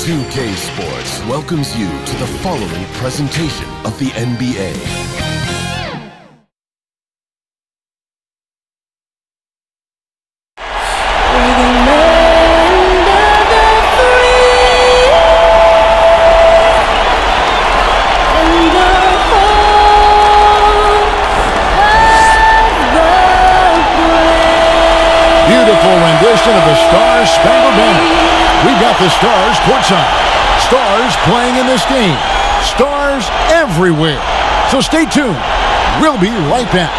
2K Sports welcomes you to the following presentation of the NBA. Stars. Playing in this game. Stars everywhere. So stay tuned. We'll be right back.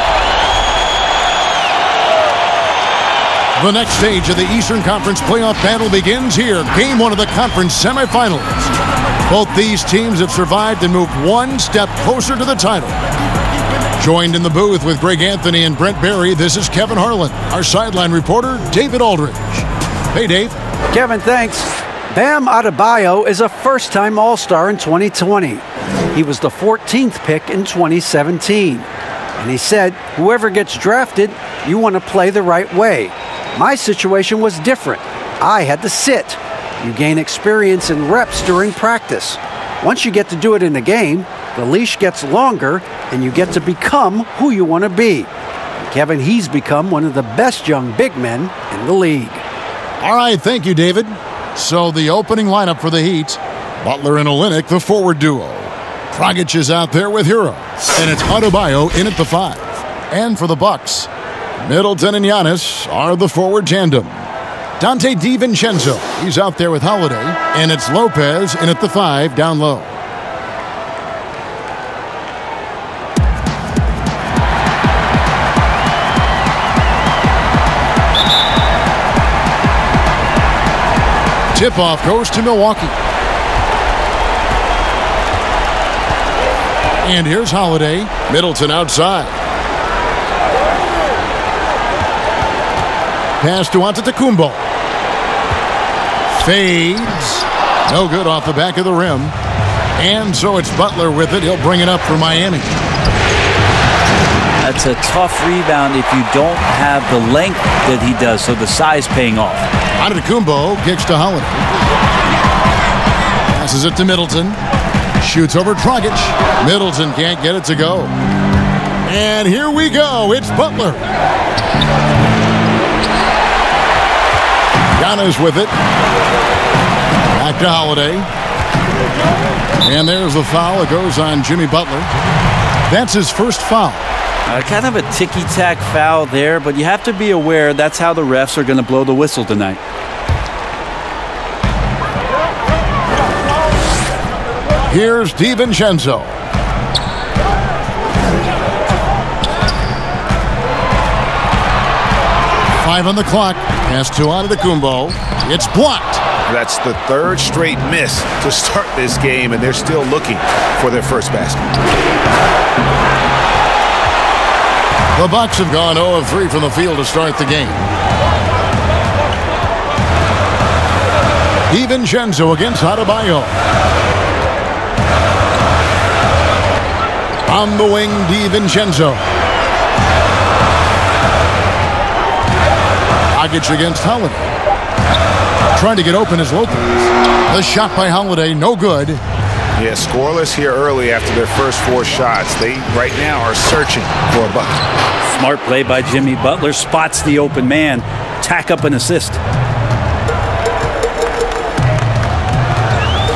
The next stage of the Eastern Conference playoff battle begins here. Game one of the conference semifinals. Both these teams have survived and moved one step closer to the title. Joined in the booth with Greg Anthony and Brent Barry, this is Kevin Harlan. Our sideline reporter, David Aldridge. Hey, Dave. Kevin, thanks. Bam Adebayo is a first-time All-Star in 2020. He was the 14th pick in 2017. And he said, whoever gets drafted, you want to play the right way. My situation was different. I had to sit. You gain experience and reps during practice. Once you get to do it in a game, the leash gets longer and you get to become who you want to be. Kevin, he's become one of the best young big men in the league. All right, thank you, David. So the opening lineup for the Heat, Butler and Olynyk, the forward duo. Dragic is out there with Herro, and it's Adebayo in at the five. And for the Bucks, Middleton and Giannis are the forward tandem. Dante DiVincenzo, he's out there with Holiday, and it's Lopez in at the five down low. Tip-off goes to Milwaukee. And here's Holiday. Middleton outside. Pass to Antetokounmpo. Fades. No good off the back of the rim. And so it's Butler with it. He'll bring it up for Miami. That's a tough rebound if you don't have the length that he does, so the size paying off. Antetokounmpo kicks to Holiday. Passes it to Middleton. Shoots over Dragic. Middleton can't get it to go. And here we go. It's Butler. Giannis with it. Back to Holiday. And there's the foul. It goes on Jimmy Butler. That's his first foul. Uh, kind of a ticky-tack foul there, but you have to be aware that's how the refs are going to blow the whistle tonight. Here's DiVincenzo. Five on the clock. Pass to Antetokounmpo. It's blocked. That's the third straight miss to start this game, and they're still looking for their first basket. The Bucks have gone 0 of 3 from the field to start the game. DiVincenzo against Adebayo. On the wing, DiVincenzo. Dragic against Holiday. Trying to get open is Lopez. The shot by Holiday, no good. Yeah, scoreless here early after their first four shots. They right now are searching for a bucket. Smart play by Jimmy Butler. Spots the open man. Tack up an assist.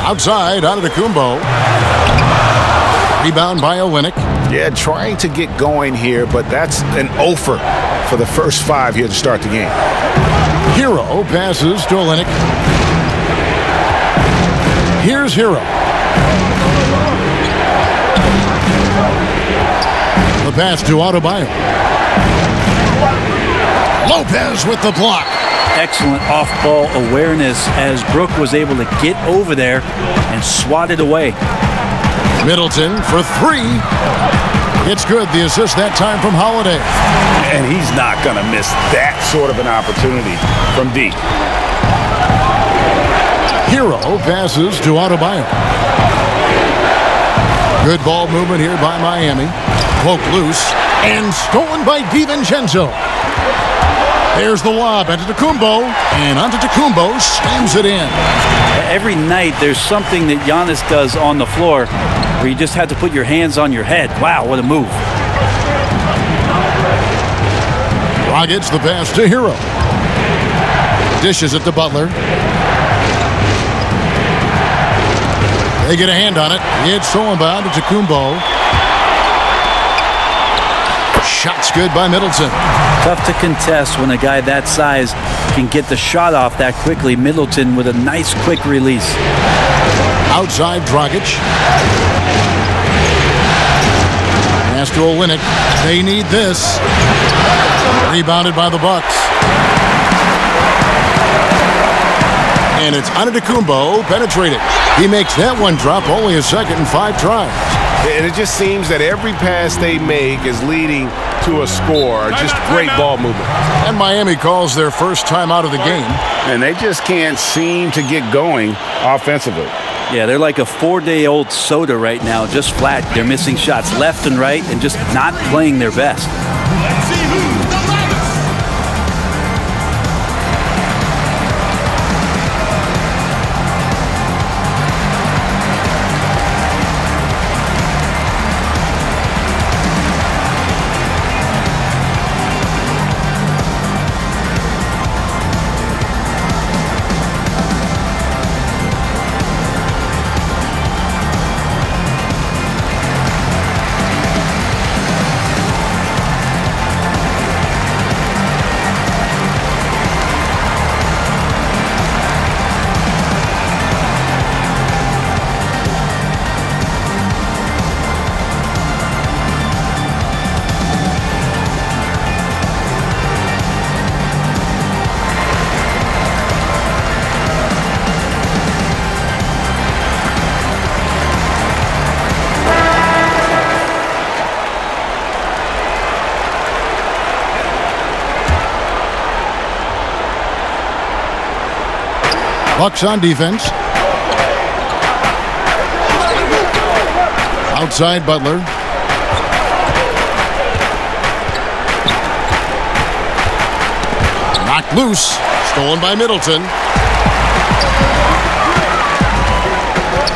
Outside, Antetokounmpo. Rebound by Olynyk. Yeah, trying to get going here, but that's an offer for the first five here to start the game. Herro passes to Olynyk. Here's Herro. The pass to Adebayo. Lopez with the block. Excellent off-ball awareness as Brook was able to get over there and swat it away. Middleton for three. It's good. The assist that time from Holiday. And he's not going to miss that sort of an opportunity from deep. Herro passes to Adebayo. Good ball movement here by Miami. Poke loose and stolen by DiVincenzo. There's the lob. Antetokounmpo. And Antetokounmpo slams it in. Every night there's something that Giannis does on the floor where you just have to put your hands on your head. Wow, what a move. Dragic the pass to Herro. Dishes it to Butler. They get a hand on it. It's stolen by Antetokounmpo. Shot's good by Middleton. Tough to contest when a guy that size can get the shot off that quickly. Middleton with a nice quick release. Outside Dragic. Pass to Olynyk. They need this. Rebounded by the Bucks. And it's Antetokounmpo penetrated. He makes that one drop only a second and five tries. And it just seems that every pass they make is leading to a score. Just great ball movement. And Miami calls their first time out of the game. And they just can't seem to get going offensively. Yeah, they're like a four-day-old soda right now, just flat. They're missing shots left and right and just not playing their best. Bucks on defense. Outside Butler. Knocked loose. Stolen by Middleton.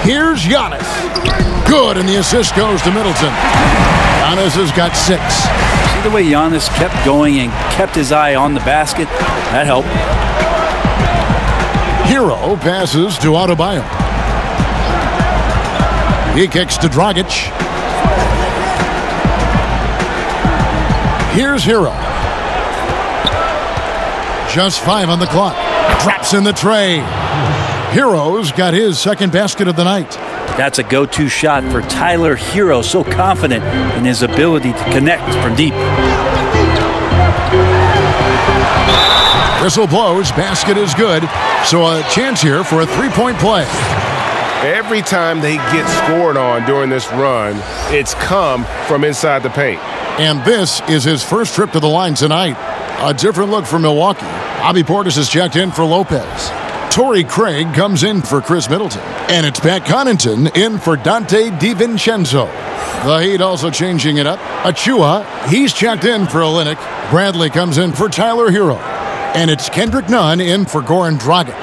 Here's Giannis. Good, and the assist goes to Middleton. Giannis has got six. See the way Giannis kept going and kept his eye on the basket? That helped. Herro passes to Adebayo. He kicks to Dragic. Here's Herro. Just five on the clock. Drops in the tray. Herro's got his second basket of the night. That's a go-to shot for Tyler Herro, so confident in his ability to connect from deep. Whistle blows, basket is good, so a chance here for a three-point play. Every time they get scored on during this run, it's come from inside the paint. And this is his first trip to the line tonight. A different look for Milwaukee. Bobby Portis has checked in for Lopez. Torrey Craig comes in for Khris Middleton. And it's Pat Connaughton in for Dante DiVincenzo. The Heat also changing it up. Achiuwa, he's checked in for Olynyk. Bradley comes in for Tyler Herro. And it's Kendrick Nunn in for Goran Dragic.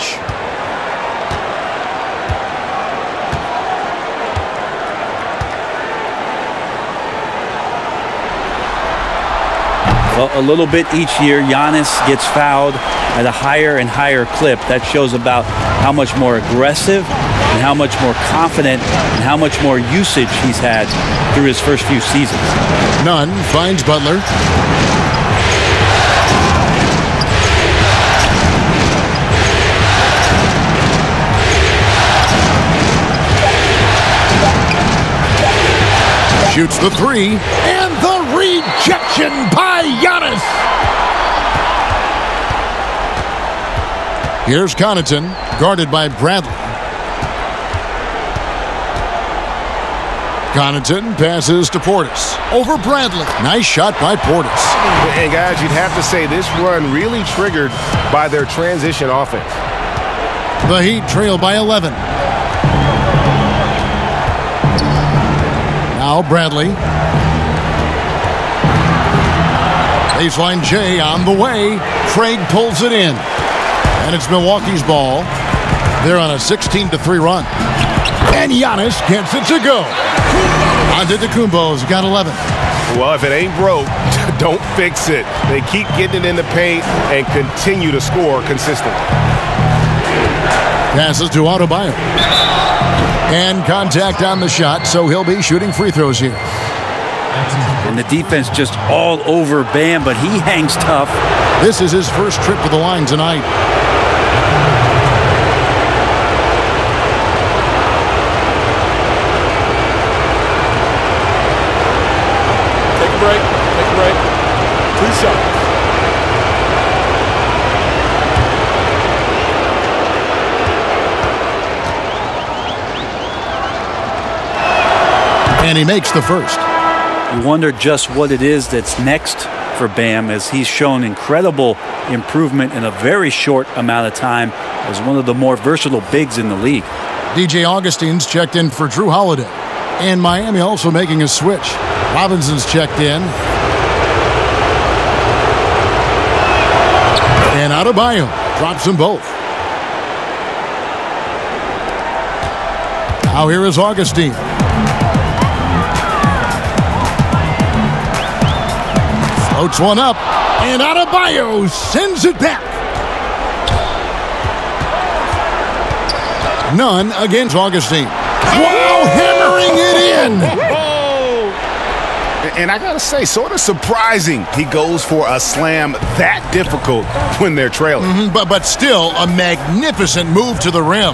Well, a little bit each year, Giannis gets fouled at a higher and higher clip. That shows about how much more aggressive and how much more confident and how much more usage he's had through his first few seasons. Nunn finds Butler. Shoots the three, and the rejection by Giannis. Here's Connaughton, guarded by Bradley. Connaughton passes to Portis. Over Bradley. Nice shot by Portis. And guys, you'd have to say this run really triggered by their transition offense. The Heat trail by 11. Now Bradley. Baseline J on the way. Craig pulls it in. And it's Milwaukee's ball. They're on a 16 to 3 run. And Giannis gets it to go. Antetokounmpo's got 11. Well, if it ain't broke, don't fix it. They keep getting it in the paint and continue to score consistently. Passes to Adebayo. And contact on the shot, so he'll be shooting free throws here. And the defense just all over Bam, but he hangs tough. This is his first trip to the line tonight. Take a break. Take a break. Two shots. And he makes the first. You wonder just what it is that's next for Bam as he's shown incredible improvement in a very short amount of time as one of the more versatile bigs in the league. DJ Augustin's checked in for Jrue Holiday. And Miami also making a switch. Robinson's checked in. And Adebayo drops them both. Now here is Augustin. Floats one up. And Adebayo sends it back. Nunn against Augustin. Wow, hammering it in. And I gotta say, sort of surprising he goes for a slam that difficult when they're trailing. Mhm, But, but still a magnificent move to the rim.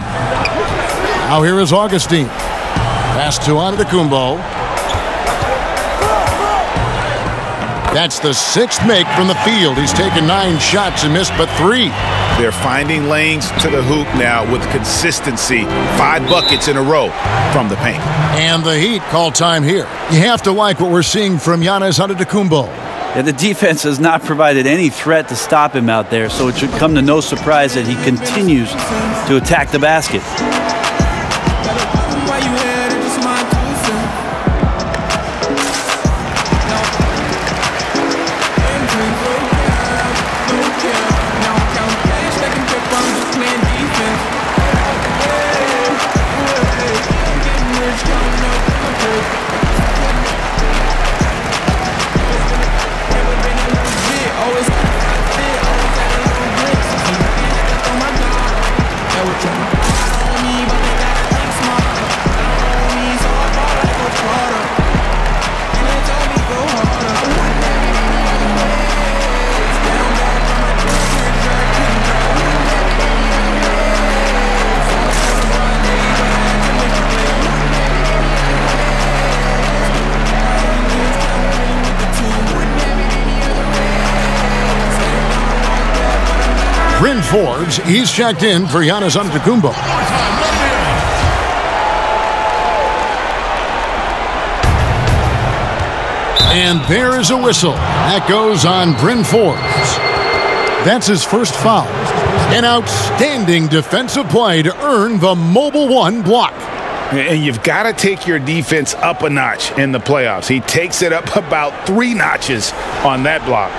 Now here is Augustin. Pass to Antetokounmpo. That's the sixth make from the field. He's taken nine shots and missed but three. They're finding lanes to the hoop now with consistency. Five buckets in a row from the paint. And the Heat call time here. You have to like what we're seeing from Giannis Antetokounmpo. Yeah, the defense has not provided any threat to stop him out there, so it should come to no surprise that he continues to attack the basket. He's checked in for Giannis Antetokounmpo. And there is a whistle. That goes on Bryn Forbes. That's his first foul. An outstanding defensive play to earn the Mobile One block. And you've got to take your defense up a notch in the playoffs. He takes it up about three notches on that block.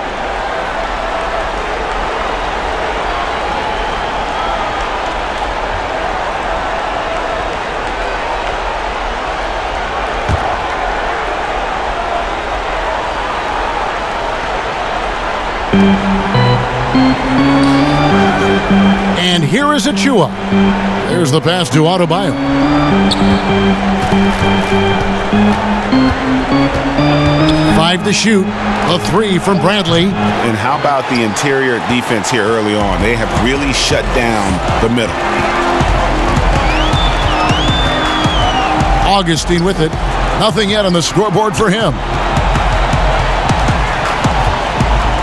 Here is Achiuwa. There's the pass to Adebayo. Five to shoot. A three from Bradley. And how about the interior defense here early on? They have really shut down the middle. Augustin with it. Nothing yet on the scoreboard for him.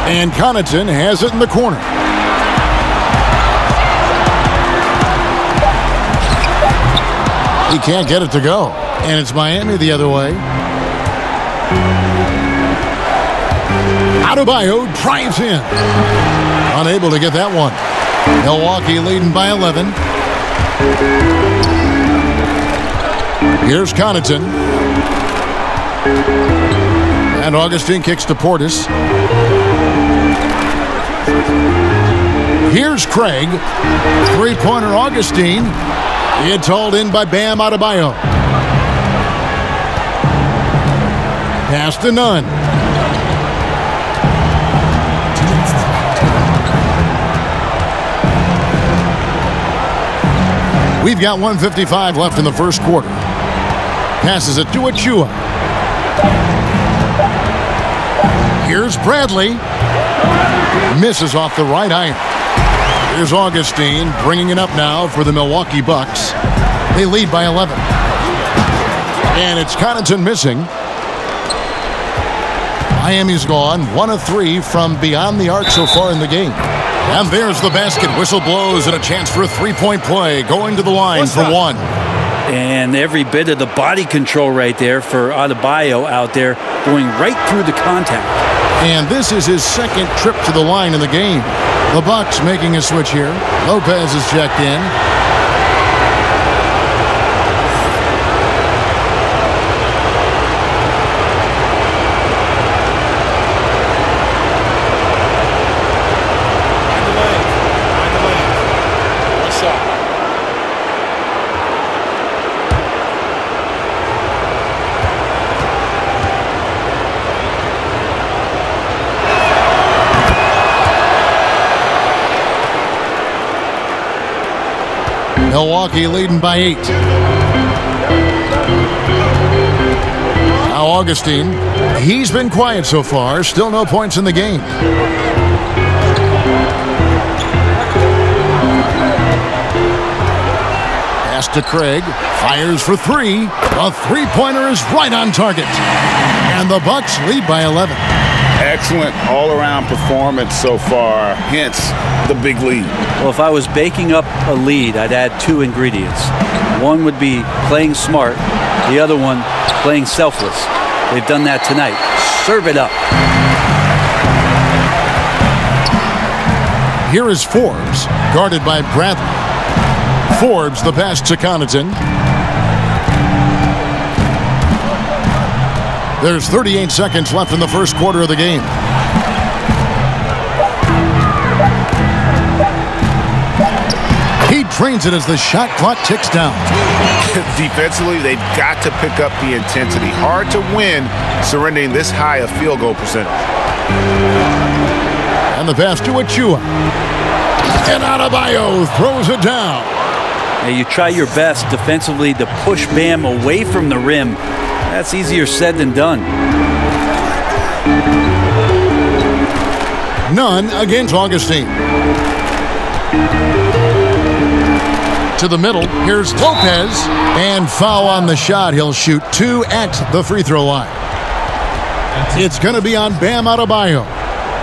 And Connaughton has it in the corner. He can't get it to go. And it's Miami the other way. Adebayo drives in. Unable to get that one. Milwaukee leading by 11. Here's Connaughton. And Augustin kicks to Portis. Here's Craig. Three-pointer Augustin. It's hauled in by Bam Adebayo. Pass to Nunn. We've got 155 left in the first quarter. Passes it to Achiuwa. Here's Bradley. Misses off the right iron. Here's Augustin bringing it up now for the Milwaukee Bucks. They lead by 11. And it's Connaughton missing. Miami's gone one of three from beyond the arc so far in the game. And there's the basket. Whistle blows and a chance for a three-point play. Going to the line for one. And every bit of the body control right there for Adebayo out there going right through the contact. And this is his second trip to the line in the game. The Bucks making a switch here. Lopez is checked in. Milwaukee leading by eight. Now Augustin, he's been quiet so far. Still no points in the game. Pass to Craig. Fires for three. A three-pointer is right on target. And the Bucks lead by 11. Excellent all-around performance so far, hence the big lead. Well, if I was baking up a lead, I'd add two ingredients. One would be playing smart, the other one, playing selfless. They've done that tonight. Serve it up. Here is Forbes, guarded by Bradley. Forbes, the pass to Connaughton. There's 38 seconds left in the first quarter of the game. He drains it as the shot clock ticks down. Defensively, they've got to pick up the intensity. Hard to win surrendering this high a field goal percentage. And the pass to Achiuwa. And Adebayo throws it down. Now, you try your best defensively to push Bam away from the rim. That's easier said than done. Nunn against Augustin. To the middle, here's Lopez. And foul on the shot. He'll shoot two at the free throw line. It's going to be on Bam Adebayo.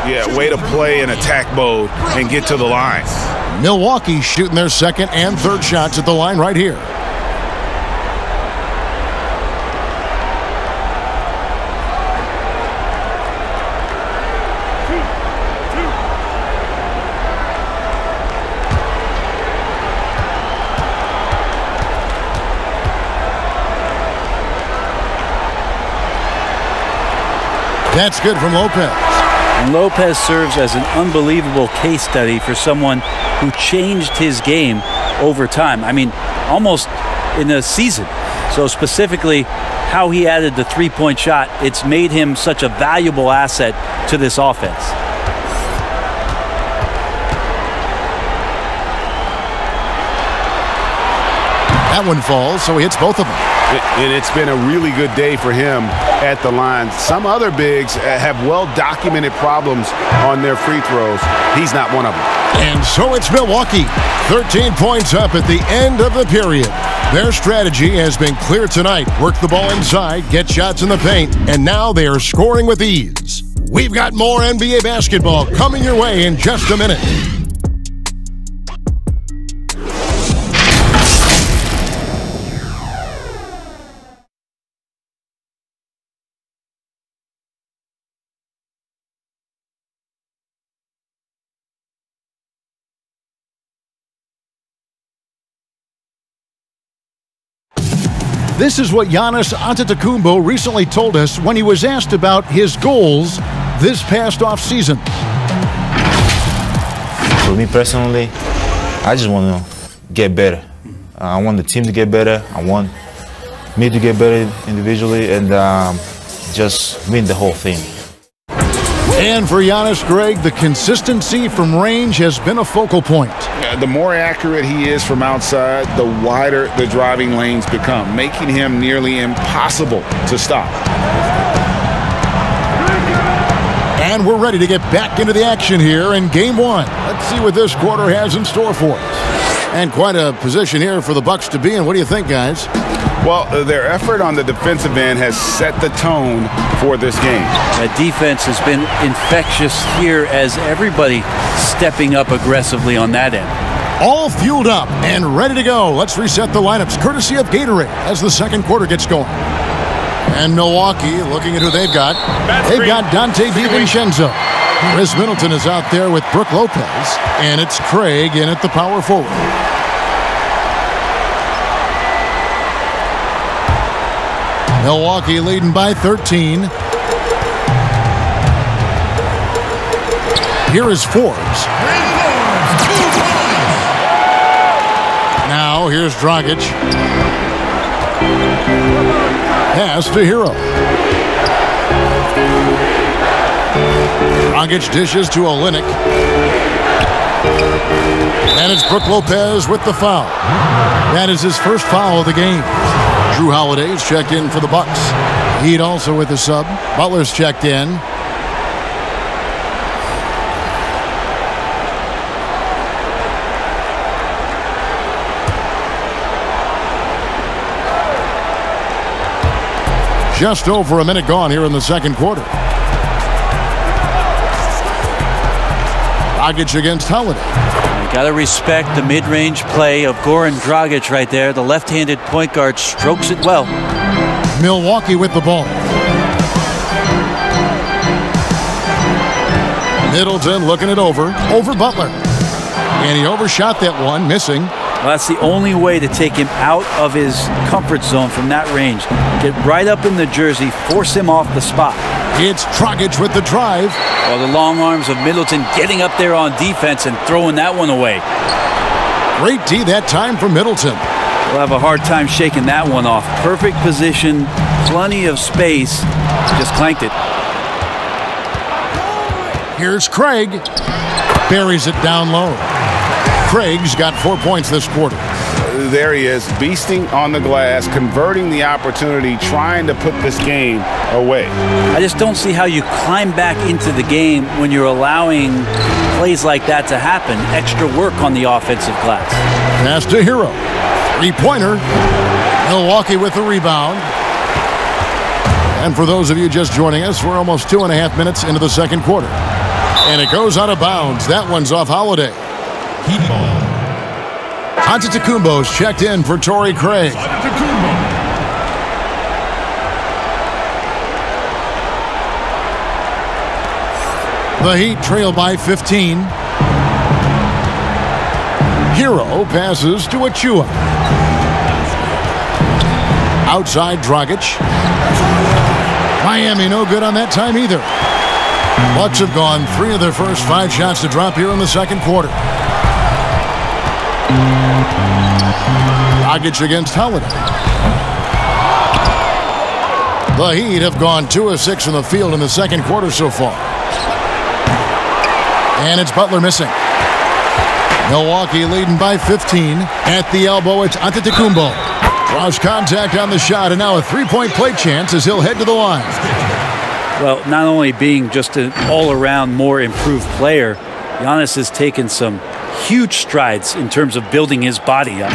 Yeah, way to play in attack mode and get to the line. Milwaukee shooting their second and third shots at the line right here. That's good from Lopez. Lopez serves as an unbelievable case study for someone who changed his game over time. I mean, almost in a season. So, specifically, how he added the three point shot, it's made him such a valuable asset to this offense. That one falls, so he hits both of them. And it's been a really good day for him at the line. Some other bigs uh, have well-documented problems on their free throws. He's not one of them. And so it's Milwaukee. 13 points up at the end of the period. Their strategy has been clear tonight. Work the ball inside, get shots in the paint, and now they are scoring with ease. We've got more NBA basketball coming your way in just a minute. This is what Giannis Antetokounmpo recently told us when he was asked about his goals this past offseason. For me personally, I just want to get better. I want the team to get better. I want me to get better individually and um, just win the whole thing. And for Giannis Greg, the consistency from range has been a focal point. The more accurate he is from outside, the wider the driving lanes become, making him nearly impossible to stop. And we're ready to get back into the action here in game one. Let's see what this quarter has in store for us. And quite a position here for the Bucks to be in. What do you think, guys? Well, uh, their effort on the defensive end has set the tone for this game. The defense has been infectious here as everybody stepping up aggressively on that end. All fueled up and ready to go. Let's reset the lineups courtesy of Gatorade as the second quarter gets going. And Milwaukee looking at who they've got. They've got Dante DiVincenzo. Khris Middleton is out there with Brook Lopez. And it's Craig in at the power forward. Milwaukee leading by 13. Here is Forbes. Now here's Dragic. Pass to Herro. Dragic dishes to Olynyk. And it's Brook Lopez with the foul. That is his first foul of the game. Jrue Holiday's checked in for the Bucks. Heat also with the sub. Butler's checked in. Just over a minute gone here in the second quarter. Dragic against Holiday. Got to respect the mid-range play of Goran Dragic right there. The left-handed point guard strokes it well. Milwaukee with the ball. Middleton looking it over. Over Butler. And he overshot that one, missing. Well, that's the only way to take him out of his comfort zone from that range. Get right up in the jersey, force him off the spot. It's Dragic with the drive. Well, the long arms of Middleton getting up there on defense and throwing that one away. Great D that time for Middleton. We'll have a hard time shaking that one off. Perfect position, plenty of space, just clanked it. Here's Craig. Buries it down low. Craig's got four points this quarter. There he is, beasting on the glass, converting the opportunity, trying to put this game away. I just don't see how you climb back into the game when you're allowing plays like that to happen. Extra work on the offensive glass. Pass to Herro. Three-pointer. Milwaukee with the rebound. And for those of you just joining us, we're almost two and a half minutes into the second quarter. And it goes out of bounds. That one's off Holiday. Heat ball. Antetokounmpo's checked in for Torrey Craig. The Heat trail by 15. Herro passes to Achiuwa. Outside Dragic. Miami no good on that time either. Bucks have gone three of their first five shots to drop here in the second quarter. Dragic against Holiday. The Heat have gone two of six from the field in the second quarter so far. And it's Butler missing. Milwaukee leading by 15. At the elbow, it's Antetokounmpo. Draws contact on the shot, and now a three-point play chance as he'll head to the line. Well, not only being just an all-around more improved player, Giannis has taken some huge strides in terms of building his body up.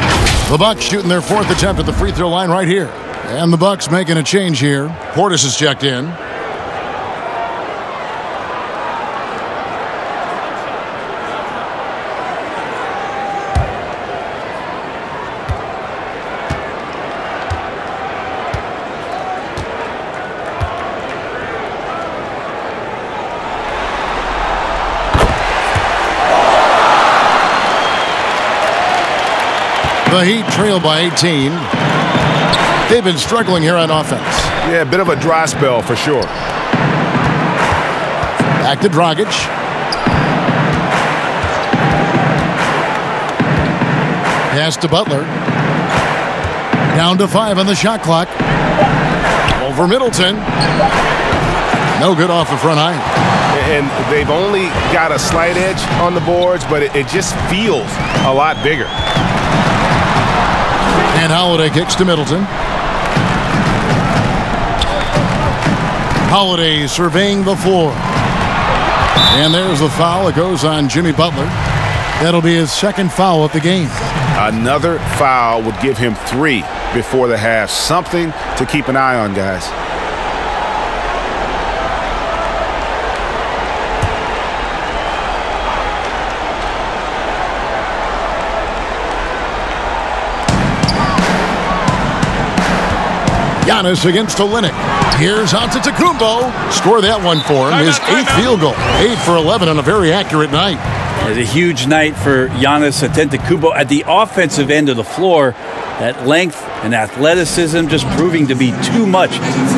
The Bucks shooting their fourth attempt at the free throw line right here. And the Bucks making a change here. Portis is checked in. The Heat trail by 18. They've been struggling here on offense. Yeah, a bit of a dry spell for sure. Back to Dragic. Pass to Butler. Down to five on the shot clock. Over Middleton. No good off the front iron. And they've only got a slight edge on the boards, but it, it just feels a lot bigger. And Holiday kicks to Middleton. Holiday surveying the floor. And there's the foul. It goes on Jimmy Butler. That'll be his second foul of the game. Another foul would give him three before the half. Something to keep an eye on, guys. Giannis against Olynyk. Here's Antetokounmpo. Score that one for him. His eighth field goal. Eight for 11 on a very accurate night. It's a huge night for Giannis Antetokounmpo at the offensive end of the floor. That length and athleticism just proving to be too much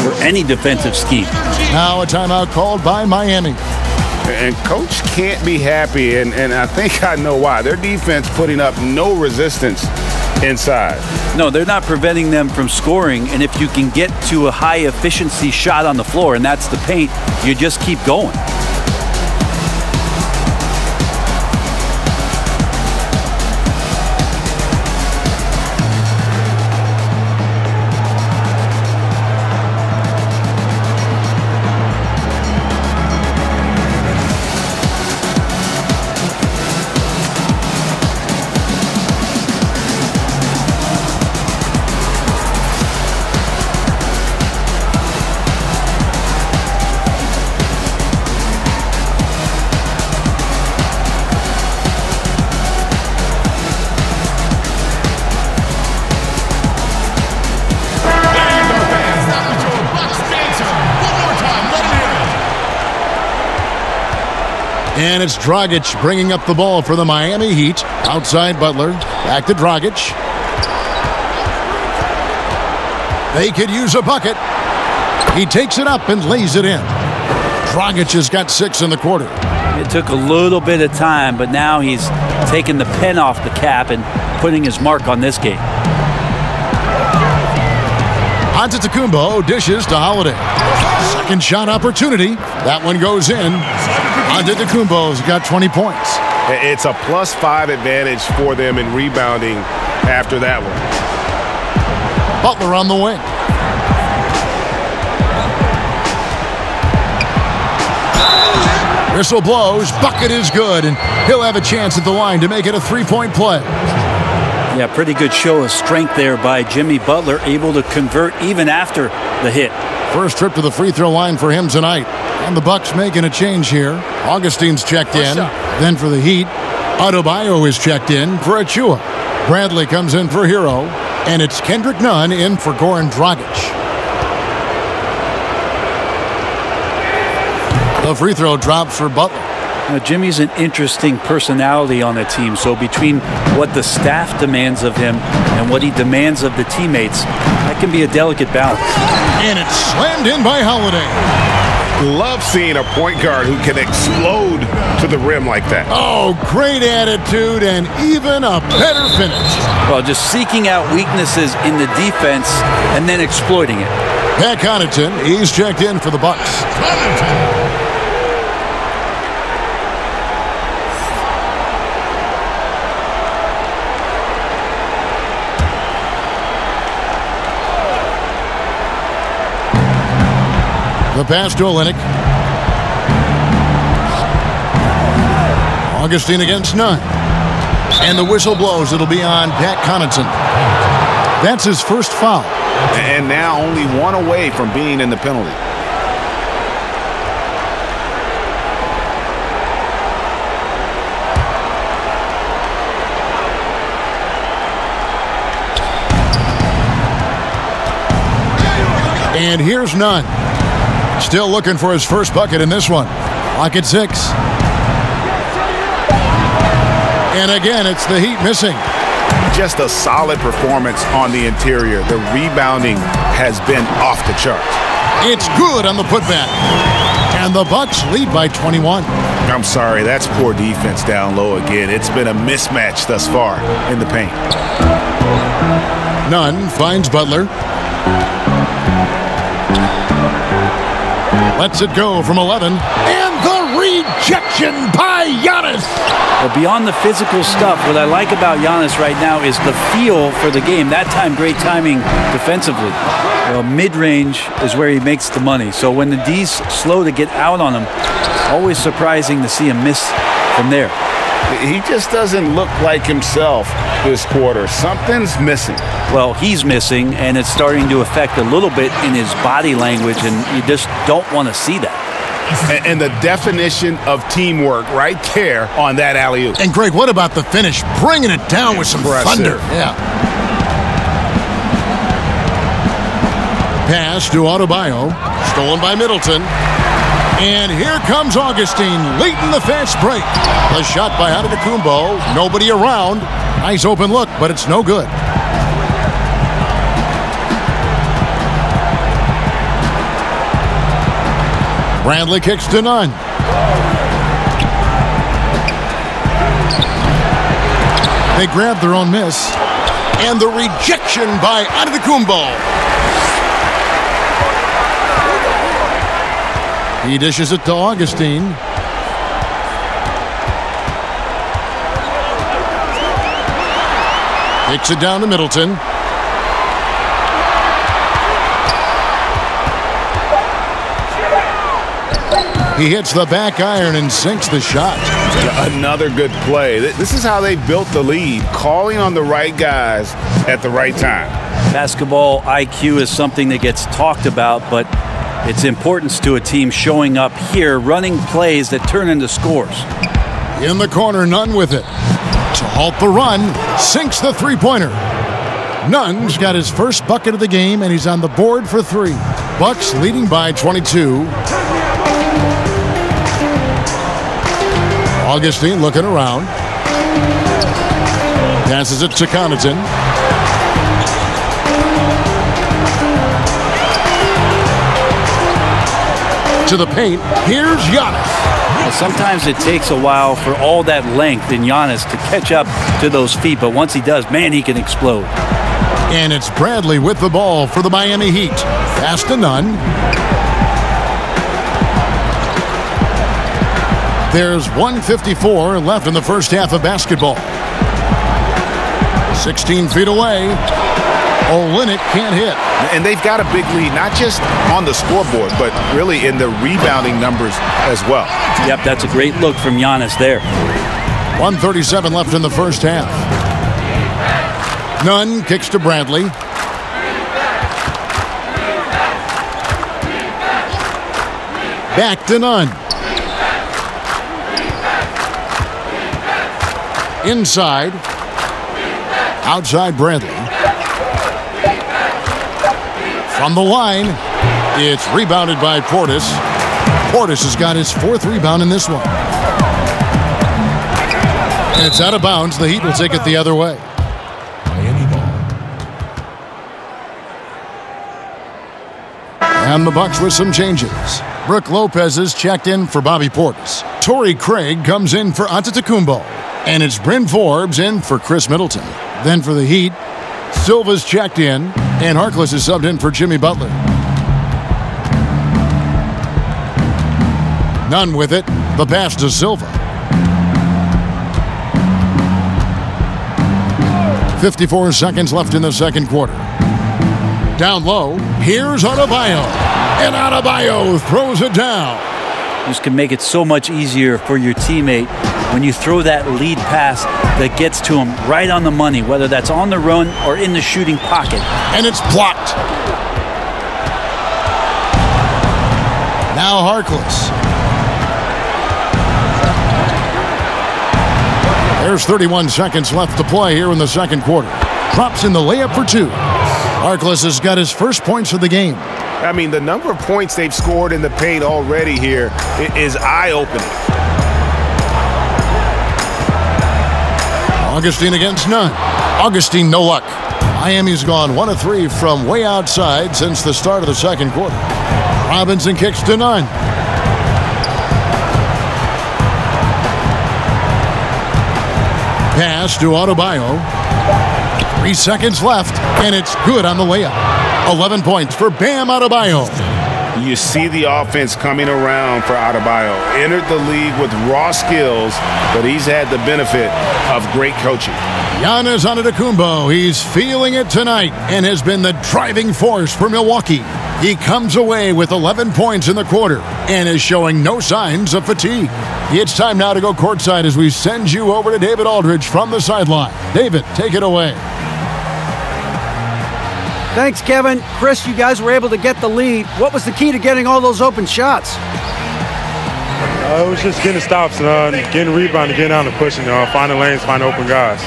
for any defensive scheme. Now a timeout called by Miami. And coach can't be happy, and, and I think I know why. Their defense putting up no resistance inside. No, they're not preventing them from scoring. And if you can get to a high efficiency shot on the floor, and that's the paint, you just keep going. It's Dragic bringing up the ball for the Miami Heat. Outside Butler. Back to Dragic. They could use a bucket. He takes it up and lays it in. Dragic has got six in the quarter. It took a little bit of time, but now he's taking the pen off the cap and putting his mark on this game. Antetokounmpo dishes to Holiday. Second shot opportunity. That one goes in. Antetokounmpo's got 20 points. It's a plus five advantage for them in rebounding after that one. Butler on the wing. Whistle blows. Bucket is good, and he'll have a chance at the line to make it a three-point play. Yeah, pretty good show of strength there by Jimmy Butler, able to convert even after the hit. First trip to the free throw line for him tonight. And the Bucks making a change here. Augustin's checked in. Then for the Heat, Adebayo is checked in for Achiuwa. Bradley comes in for Herro. And it's Kendrick Nunn in for Goran Dragic. The free throw drops for Butler. Now, Jimmy's an interesting personality on the team. So between what the staff demands of him and what he demands of the teammates, that can be a delicate balance. And it's slammed in by Holiday. Love seeing a point guard who can explode to the rim like that. Oh, great attitude and even a better finish. Well, just seeking out weaknesses in the defense and then exploiting it. Pat Connaughton, he's checked in for the Bucks. Pass to Olynyk. Augustin against Nunn. And the whistle blows. It'll be on Pat Connaughton. That's his first foul. And now only one away from being in the penalty. And here's Nunn. Still looking for his first bucket in this one. Lock at six. And again, it's the Heat missing. Just a solid performance on the interior. The rebounding has been off the charts. It's good on the putback. And the Bucks lead by 21. I'm sorry, that's poor defense down low again. It's been a mismatch thus far in the paint. Nunn finds Butler. Lets it go from 11. And the rejection by Giannis. Well, beyond the physical stuff, what I like about Giannis right now is the feel for the game. That time, great timing defensively. Well, mid-range is where he makes the money. So when the D's slow to get out on him, always surprising to see him miss from there. He just doesn't look like himself this quarter. Something's missing. Well, he's missing, and it's starting to affect a little bit in his body language, and you just don't want to see that. And, and the definition of teamwork right there on that alley oop. And Greg, what about the finish? Bringing it down with some Impressive. thunder. Yeah. Pass to Adebayo. Stolen by Middleton. And here comes Augustin leading the fast break. The shot by Antetokounmpo. Nobody around. Nice open look, but it's no good. Bradley kicks to Nunn. They grab their own miss. And the rejection by Antetokounmpo. He dishes it to Augustin. Kicks it down to Middleton. He hits the back iron and sinks the shot. Another good play. This is how they built the lead, calling on the right guys at the right time. Basketball IQ is something that gets talked about, but its importance to a team showing up here, running plays that turn into scores. In the corner, Nunn with it. To halt the run, sinks the three-pointer. Nunn's got his first bucket of the game, and he's on the board for three. Bucks leading by 22. Augustin looking around. Passes it to Connaughton. To the paint. Here's Giannis. Well, sometimes it takes a while for all that length in Giannis to catch up to those feet, but once he does, man, he can explode. And it's Bradley with the ball for the Miami Heat. Pass to Nunn. There's 154 left in the first half of basketball. 16 feet away. Oh, Olynyk can't hit. And they've got a big lead, not just on the scoreboard, but really in the rebounding numbers as well. Yep, that's a great look from Giannis there. 137 left in the first half. Nunn kicks to Bradley. Back to Nunn. Inside. Outside Bradley. From the line, it's rebounded by Portis. Portis has got his fourth rebound in this one. And it's out of bounds. The Heat will take it the other way. And the Bucks with some changes. Brook Lopez is checked in for Bobby Portis. Torrey Craig comes in for Antetokounmpo. And it's Bryn Forbes in for Khris Middleton. Then for the Heat, Silva's checked in, and Harkless is subbed in for Jimmy Butler. Nunn with it. The pass to Silva. 54 seconds left in the second quarter. Down low, here's Adebayo. And Adebayo throws it down. This can make it so much easier for your teammate when you throw that lead pass that gets to him right on the money, whether that's on the run or in the shooting pocket. And it's blocked. Now Harkless. There's 31 seconds left to play here in the second quarter. Drops in the layup for two. Harkless has got his first points of the game. I mean, the number of points they've scored in the paint already here is eye-opening. Augustin against Nunn. Augustin, no luck. Miami's gone 1 of 3 from way outside since the start of the second quarter. Robinson kicks to Nunn. Pass to Adebayo. Three seconds left, and it's good on the layup. 11 points for Bam Adebayo. You see the offense coming around for Adebayo. Entered the league with raw skills, but he's had the benefit of great coaching. Giannis Antetokounmpo, he's feeling it tonight and has been the driving force for Milwaukee. He comes away with 11 points in the quarter and is showing no signs of fatigue. It's time now to go courtside as we send you over to David Aldridge from the sideline. David, take it away. Thanks, Kevin. Chris, you guys were able to get the lead. What was the key to getting all those open shots? Uh, it was just getting stops, uh, getting rebound, getting out and pushing, uh, finding lanes, finding open guys.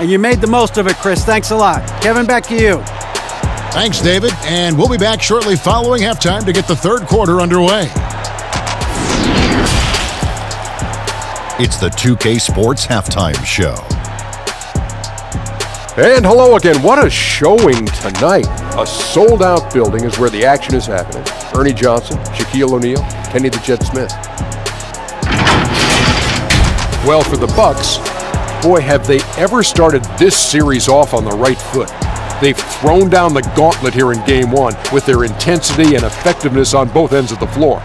And you made the most of it, Chris. Thanks a lot. Kevin, back to you. Thanks, David. And we'll be back shortly following halftime to get the third quarter underway. It's the 2K Sports Halftime Show. And hello again. What a showing tonight. A sold out building is where the action is happening. Ernie Johnson, Shaquille O'Neal, Kenny the Jet Smith. Well, for the Bucks, boy, have they ever started this series off on the right foot. They've thrown down the gauntlet here in game one with their intensity and effectiveness on both ends of the floor.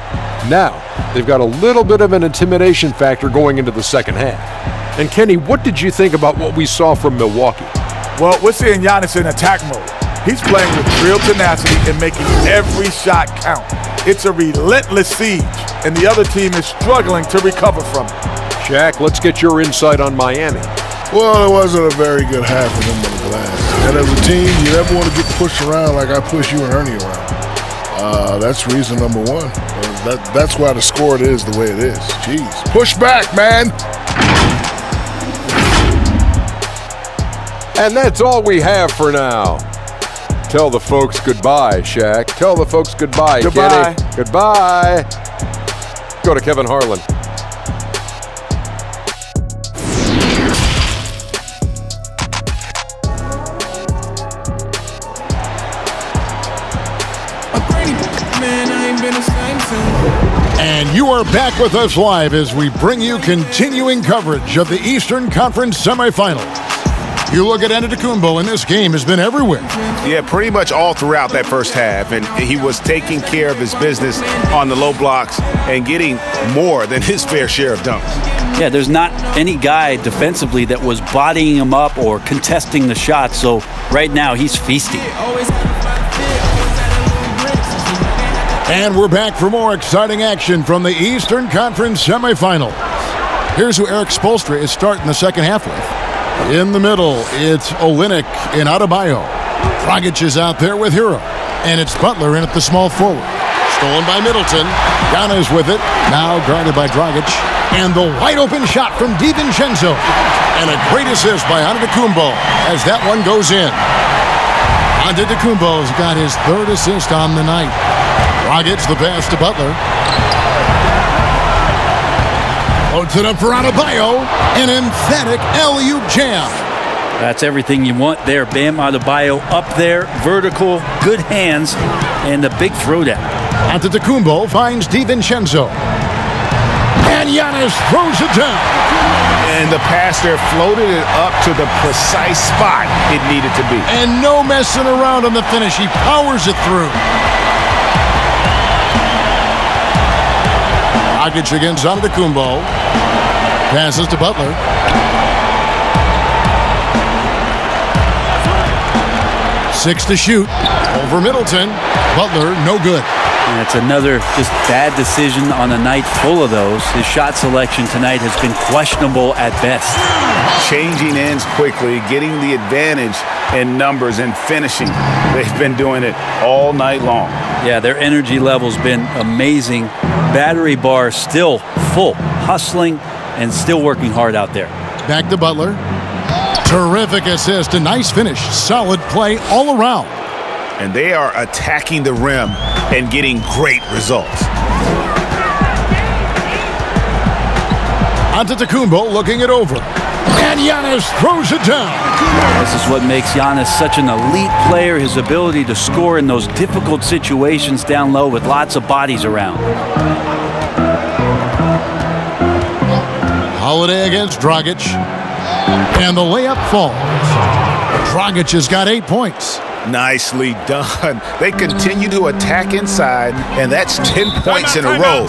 Now, they've got a little bit of an intimidation factor going into the second half. And Kenny, what did you think about what we saw from Milwaukee? Well, we're seeing Giannis in attack mode. He's playing with real tenacity and making every shot count. It's a relentless siege, and the other team is struggling to recover from it. Shaq, let's get your insight on Miami. Well, it wasn't a very good half for them on the glass. And as a team, you never want to get pushed around like I push you and Ernie around. Uh, that's reason number one. Uh, that, that's why the score it is the way it is. Jeez. Push back, man. And that's all we have for now. Tell the folks goodbye, Shaq. Tell the folks goodbye, Goodbye. Kenny. Goodbye. Go to Kevin Harlan. Man, I ain't been the same since. And you are back with us live as we bring you continuing coverage of the Eastern Conference semifinals. You look at Antetokounmpo, and this game has been everywhere. Yeah, pretty much all throughout that first half. And he was taking care of his business on the low blocks and getting more than his fair share of dunks. Yeah, there's not any guy defensively that was bodying him up or contesting the shot. So right now he's feasting. Always had a flat fit, always had a little grip. Since we back And we're back for more exciting action from the Eastern Conference semifinals. Here's who Erik Spoelstra is starting the second half with. In the middle, it's Olynyk and Adebayo. Dragic is out there with Herro. And it's Butler in at the small forward. Stolen by Middleton. Giannis with it. Now guarded by Dragic. And the wide open shot from DiVincenzo. And a great assist by Antetokounmpo as that one goes in. Antetokounmpo's got his third assist on the night. Dragic the pass to Butler. Loads it up for Adebayo. An emphatic LU jam. That's everything you want there. Bam Adebayo up there, vertical, good hands, and a big throwdown. Antetokounmpo finds DiVincenzo. And Giannis throws it down. And the pass there floated it up to the precise spot it needed to be. And no messing around on the finish. He powers it through. Dragic against Antetokounmpo. Passes to Butler. Six to shoot. Over Middleton. Butler, no good. And it's another just bad decision on a night full of those. His shot selection tonight has been questionable at best. Changing ends quickly, getting the advantage in numbers and finishing. They've been doing it all night long. Yeah, their energy level's been amazing. Battery bar still full, hustling and still working hard out there. Back to Butler. Terrific assist. A nice finish. Solid play all around. And they are attacking the rim and getting great results. Antetokounmpo looking it over. And Giannis throws it down. This is what makes Giannis such an elite player, his ability to score in those difficult situations down low with lots of bodies around. Holiday against Dragic. And the layup falls. Dragic has got eight points. Nicely done. They continue to attack inside, and that's 10 points in a row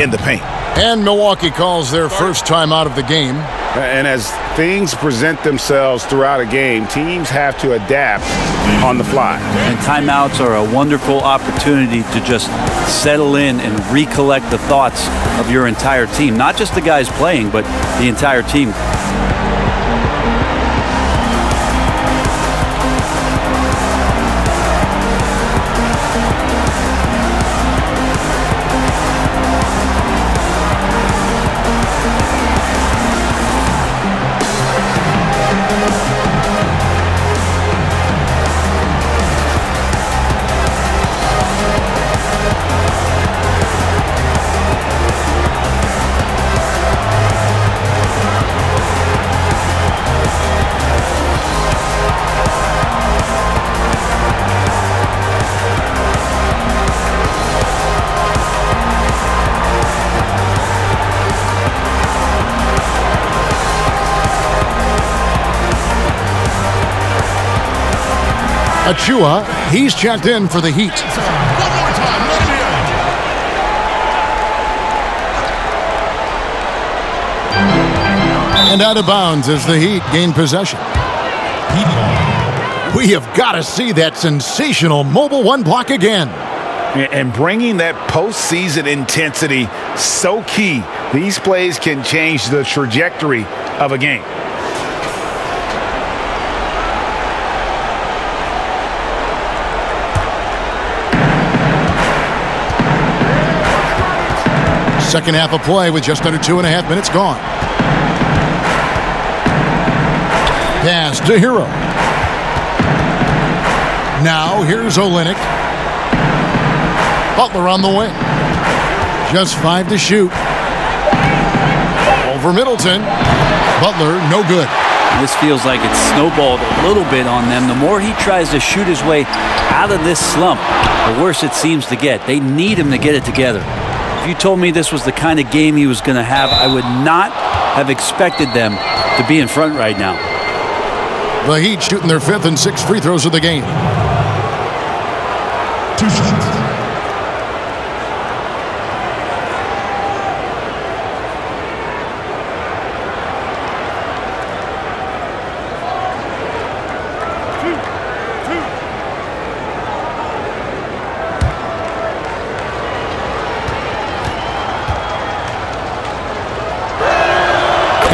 in the paint. And Milwaukee calls their first time out of the game. And as things present themselves throughout a game, teams have to adapt on the fly. And timeouts are a wonderful opportunity to just settle in and recollect the thoughts of your entire team. Not just the guys playing, but the entire team. Achiuwa, he's checked in for the Heat. And out of bounds as the Heat gain possession. We have got to see that sensational mobile one block again. And bringing that postseason intensity so key. These plays can change the trajectory of a game. Second half of play with just under two and a half minutes gone. Pass to Herro. Now here's Olynyk. Butler on the wing. Just five to shoot. Over Middleton. Butler, no good. This feels like it's snowballed a little bit on them. The more he tries to shoot his way out of this slump, the worse it seems to get. They need him to get it together. You told me this was the kind of game he was going to have, I would not have expected them to be in front right now. The Heat shooting their fifth and sixth free throws of the game. Two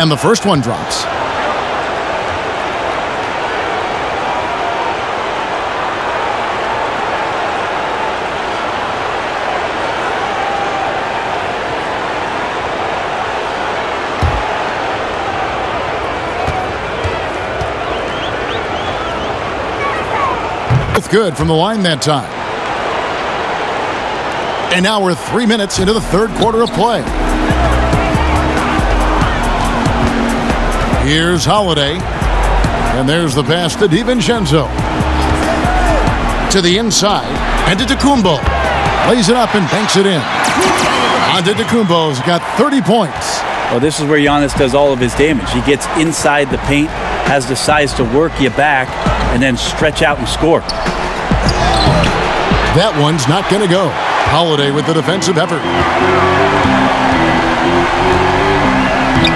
And the first one drops. Both good from the line that time. And now we're three minutes into the third quarter of play. Here's Holiday. And there's the pass to DiVincenzo. To the inside. And to DeCumbo. Lays it up and banks it in. Antetokounmpo's got 30 points. Well, this is where Giannis does all of his damage. He gets inside the paint, has the size to work you back, and then stretch out and score. That one's not going to go. Holiday with the defensive effort.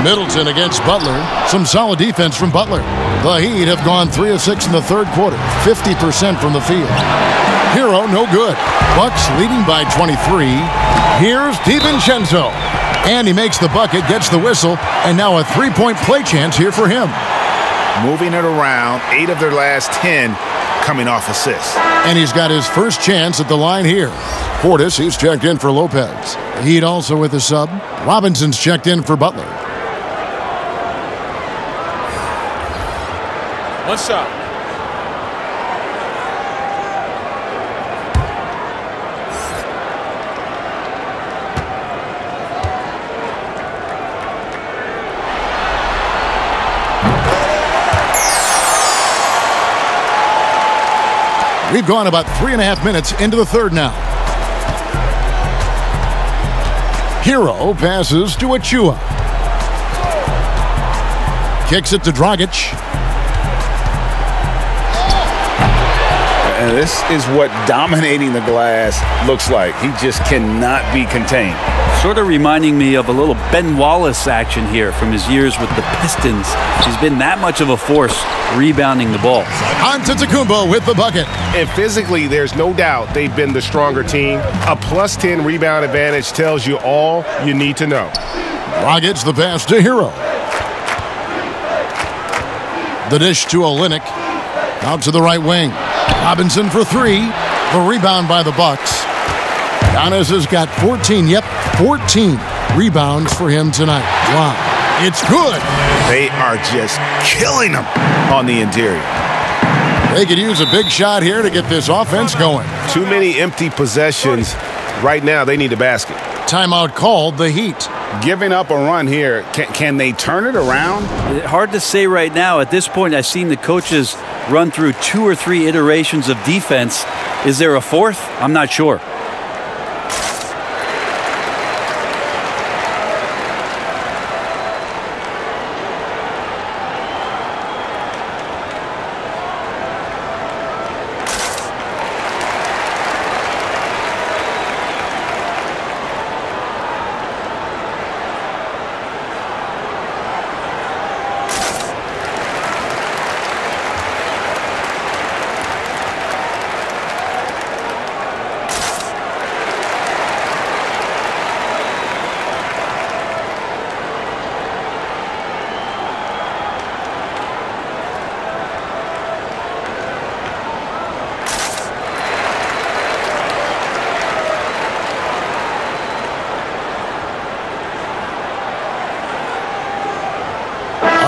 Middleton against Butler. Some solid defense from Butler. The Heat have gone 3 of 6 in the third quarter, 50% from the field. Herro, no good. Bucks leading by 23. Here's DiVincenzo. And he makes the bucket, gets the whistle, and now a three-point play chance here for him. Moving it around, eight of their last 10 coming off assists. And he's got his first chance at the line here. Portis, he's checked in for Lopez. Heat also with a sub. Robinson's checked in for Butler. One shot. We've gone about three and a half minutes into the third now. Herro passes to Achiuwa. kicks it to Dragic. And this is what dominating the glass looks like. He just cannot be contained. Sort of reminding me of a little Ben Wallace action here from his years with the Pistons. He's been that much of a force rebounding the ball. On to Antetokounmpo with the bucket. And physically, there's no doubt they've been the stronger team. A plus 10 rebound advantage tells you all you need to know. Dragic the pass to Herro. The dish to Olynyk. Out to the right wing. Robinson for three. The rebound by the Bucks. Giannis has got 14. Yep, 14 rebounds for him tonight. Wow. It's good. They are just killing them on the interior. They could use a big shot here to get this offense going. Too many empty possessions. Right now, they need a basket. Timeout called the Heat. Giving up a run here, can, can they turn it around? Hard to say right now. At this point, I've seen the coaches run through two or three iterations of defense. Is there a fourth? I'm not sure.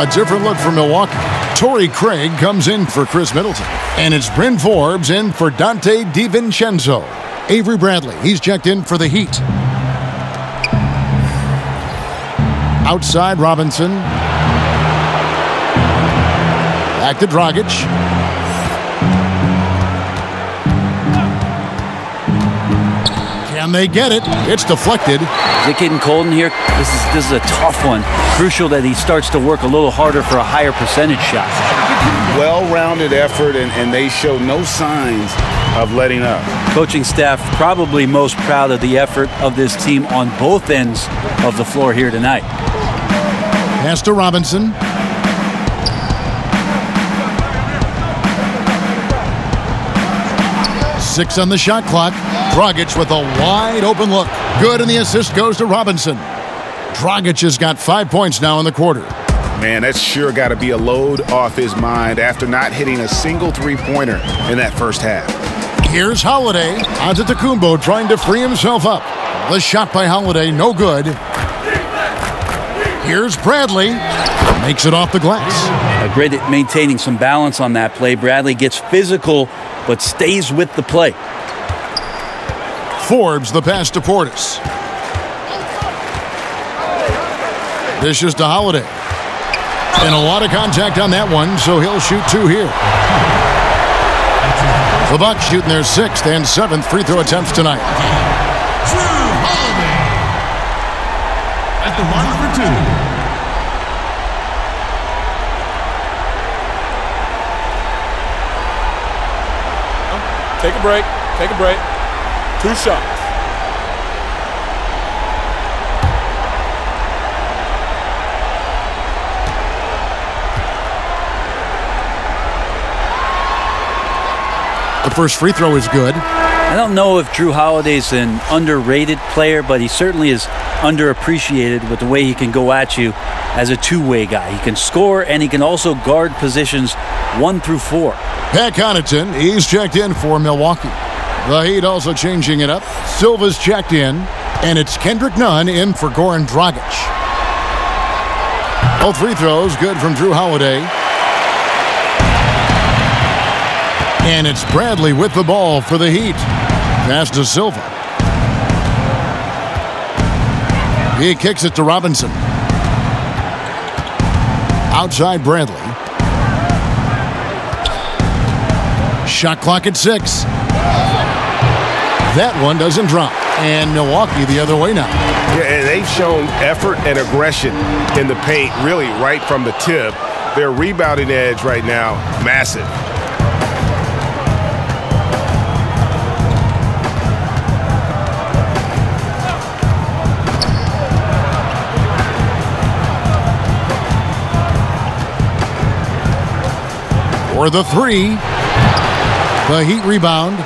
A different look for Milwaukee. Torrey Craig comes in for Khris Middleton. And it's Bryn Forbes in for Dante DiVincenzo. Avery Bradley, he's checked in for the Heat. Outside Robinson. Back to Dragic. Can they get it? It's deflected. Is it getting cold in here? This is this is a tough one. Crucial that he starts to work a little harder for a higher percentage shot. Well-rounded effort, and, and they show no signs of letting up. Coaching staff probably most proud of the effort of this team on both ends of the floor here tonight. Pass to Robinson. Six on the shot clock. Dragic with a wide open look. Good, and the assist goes to Robinson. Dragic has got five points now in the quarter. Man, that's sure got to be a load off his mind after not hitting a single three-pointer in that first half. Here's Holiday. Antetokounmpo trying to free himself up. The shot by Holiday, no good. Here's Bradley. Makes it off the glass. A great at maintaining some balance on that play. Bradley gets physical, but stays with the play. Forbes the pass to Portis. Dishes to Holiday. And a lot of contact on that one, so he'll shoot two here. The Bucks shooting their sixth and seventh free throw attempts tonight. Jrue Holiday At the line for two. Take a break. Take a break. Two shots. The first free throw is good. I don't know if Jrue Holiday's an underrated player, but he certainly is underappreciated with the way he can go at you as a two-way guy. He can score and he can also guard positions one through four. Pat Connaughton, he's checked in for Milwaukee. The Heat also changing it up. Silva's checked in, and it's Kendrick Nunn in for Goran Dragic. Both free throws good from Jrue Holiday. And it's Bradley with the ball for the Heat. Pass to Silva. He kicks it to Robinson. Outside Bradley. Shot clock at six. That one doesn't drop. And Milwaukee the other way now. Yeah, and they've shown effort and aggression in the paint, really right from the tip. their rebounding edge right now, massive. For the three. The Heat rebound.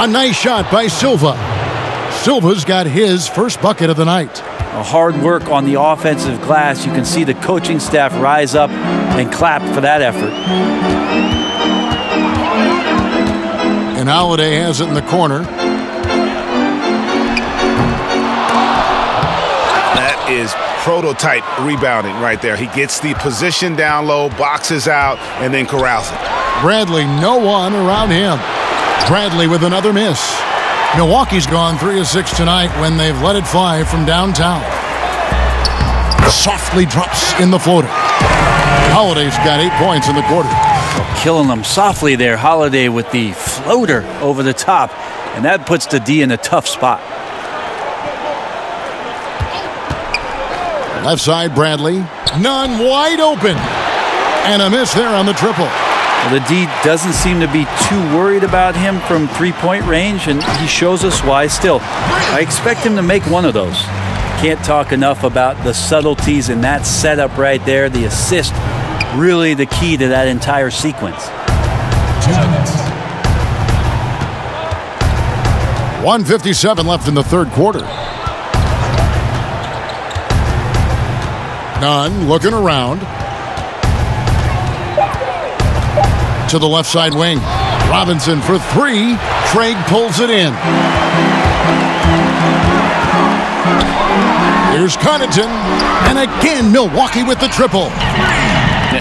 A nice shot by Silva. Silva's got his first bucket of the night. A hard work on the offensive glass. You can see the coaching staff rise up and clap for that effort. And Holiday has it in the corner. That is prototype rebounding right there. He gets the position down low, boxes out, and then corrals it. Bradley, no one around him. Bradley with another miss. Milwaukee's gone 3 of 6 tonight when they've let it fly from downtown. Softly drops in the floater. Holiday's got eight points in the quarter. Killing them softly there. Holiday with the floater over the top. And that puts the D in a tough spot. Left side, Bradley. Nunn wide open. And a miss there on the triple. Well, the D doesn't seem to be too worried about him from three point range, and he shows us why still. I expect him to make one of those. Can't talk enough about the subtleties in that setup right there. The assist, really the key to that entire sequence. 157 left in the third quarter. Nunn looking around. To the left side wing. Robinson for three. Craig pulls it in. Here's Connaughton. And again, Milwaukee with the triple.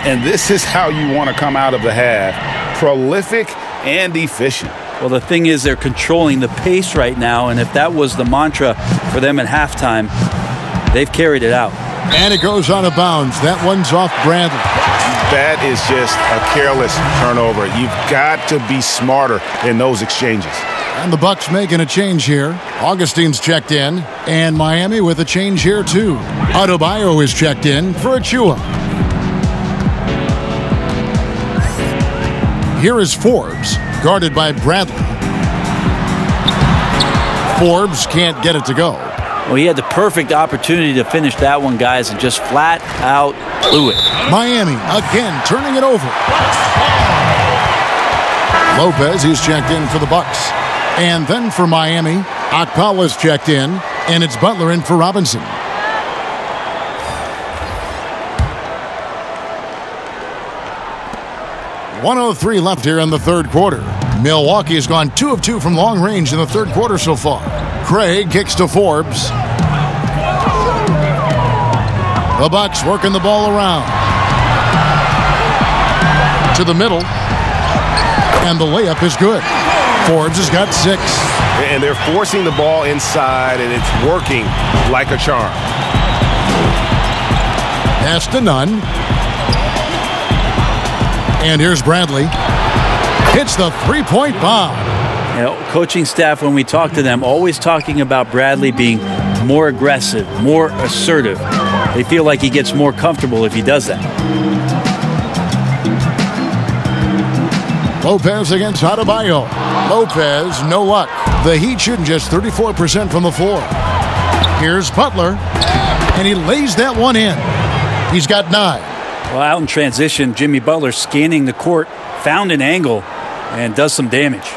And this is how you want to come out of the half prolific and efficient. Well, the thing is, they're controlling the pace right now, and if that was the mantra for them at halftime, they've carried it out. And it goes out of bounds. That one's off Bradley. That is just a careless turnover. You've got to be smarter in those exchanges. And the Bucks making a change here. Augustin's checked in, and Miami with a change here too. Adebayo is checked in for Achiuwa. Here is Forbes, guarded by Bradley. Forbes can't get it to go. Well, he had the perfect opportunity to finish that one, guys, and just flat out blew it. Miami again turning it over. Lopez, he's checked in for the Bucks. And then for Miami, Okpala's checked in, and it's Butler in for Robinson. One oh three left here in the third quarter. Milwaukee has gone two of two from long range in the third quarter so far. Craig kicks to Forbes. The Bucks working the ball around. To the middle. And the layup is good. Forbes has got six. And they're forcing the ball inside, and it's working like a charm. Pass to Nunn. And here's Bradley. Hits the three-point bomb. You know, coaching staff, when we talk to them, always talking about Bradley being more aggressive, more assertive. They feel like he gets more comfortable if he does that. Lopez against Adebayo. Lopez, no luck. The Heat shooting just 34% from the floor. Here's Butler, and he lays that one in. He's got nine. Well, out in transition, Jimmy Butler scanning the court, found an angle, and does some damage.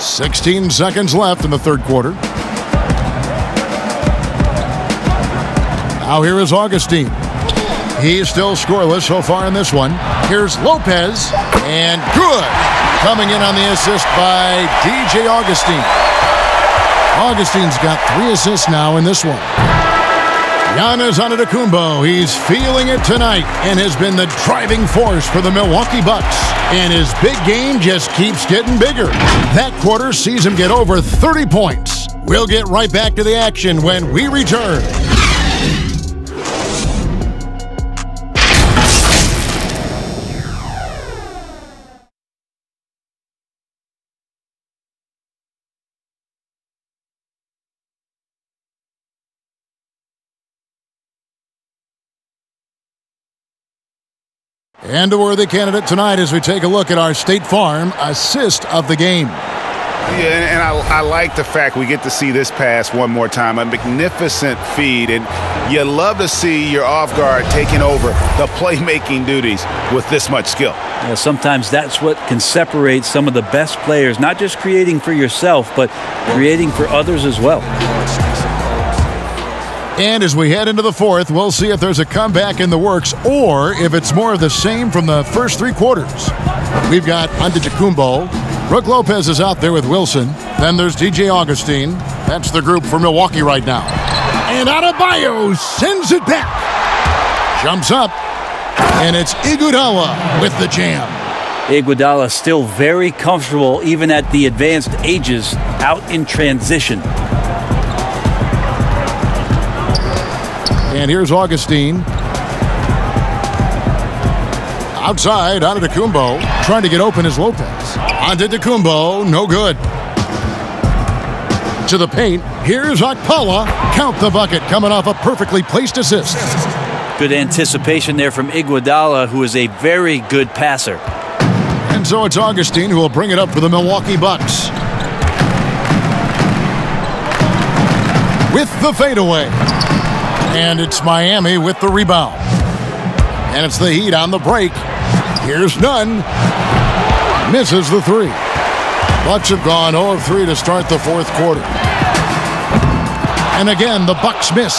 16 seconds left in the third quarter. Now here is Augustin. He's still scoreless so far in this one. Here's Lopez, and good. Coming in on the assist by DJ Augustin. Augustin's got three assists now in this one. Giannis Antetokounmpo, he's feeling it tonight and has been the driving force for the Milwaukee Bucks. And his big game just keeps getting bigger. That quarter sees him get over 30 points. We'll get right back to the action when we return. And a worthy candidate tonight as we take a look at our State Farm assist of the game. Yeah, and, and I, I, like the fact we get to see this pass one more time. A magnificent feed, and you love to see your off guard taking over the playmaking duties with this much skill. Yeah, sometimes that's what can separate some of the best players, not just creating for yourself, but creating for others as well. And as we head into the fourth, we'll see if there's a comeback in the works or if it's more of the same from the first three quarters. We've got Antetokounmpo. Brook Lopez is out there with Wilson. Then there's DJ Augustin. That's the group for Milwaukee right now. And Adebayo sends it back. Jumps up. And it's Iguodala with the jam. Iguodala still very comfortable even at the advanced ages out in transition. And here's Augustin. Outside, Antetokounmpo trying to get open as Lopez. Antetokounmpo, no good. To the paint, here's Okpala. Count the bucket coming off a perfectly placed assist. Good anticipation there from Iguodala, who is a very good passer. And so it's Augustin who will bring it up for the Milwaukee Bucks. With the fadeaway. And it's Miami with the rebound. And it's the Heat on the break. Here's Nunn. Misses the three. Bucks have gone 0 of 3 to start the fourth quarter. And again, the Bucks miss.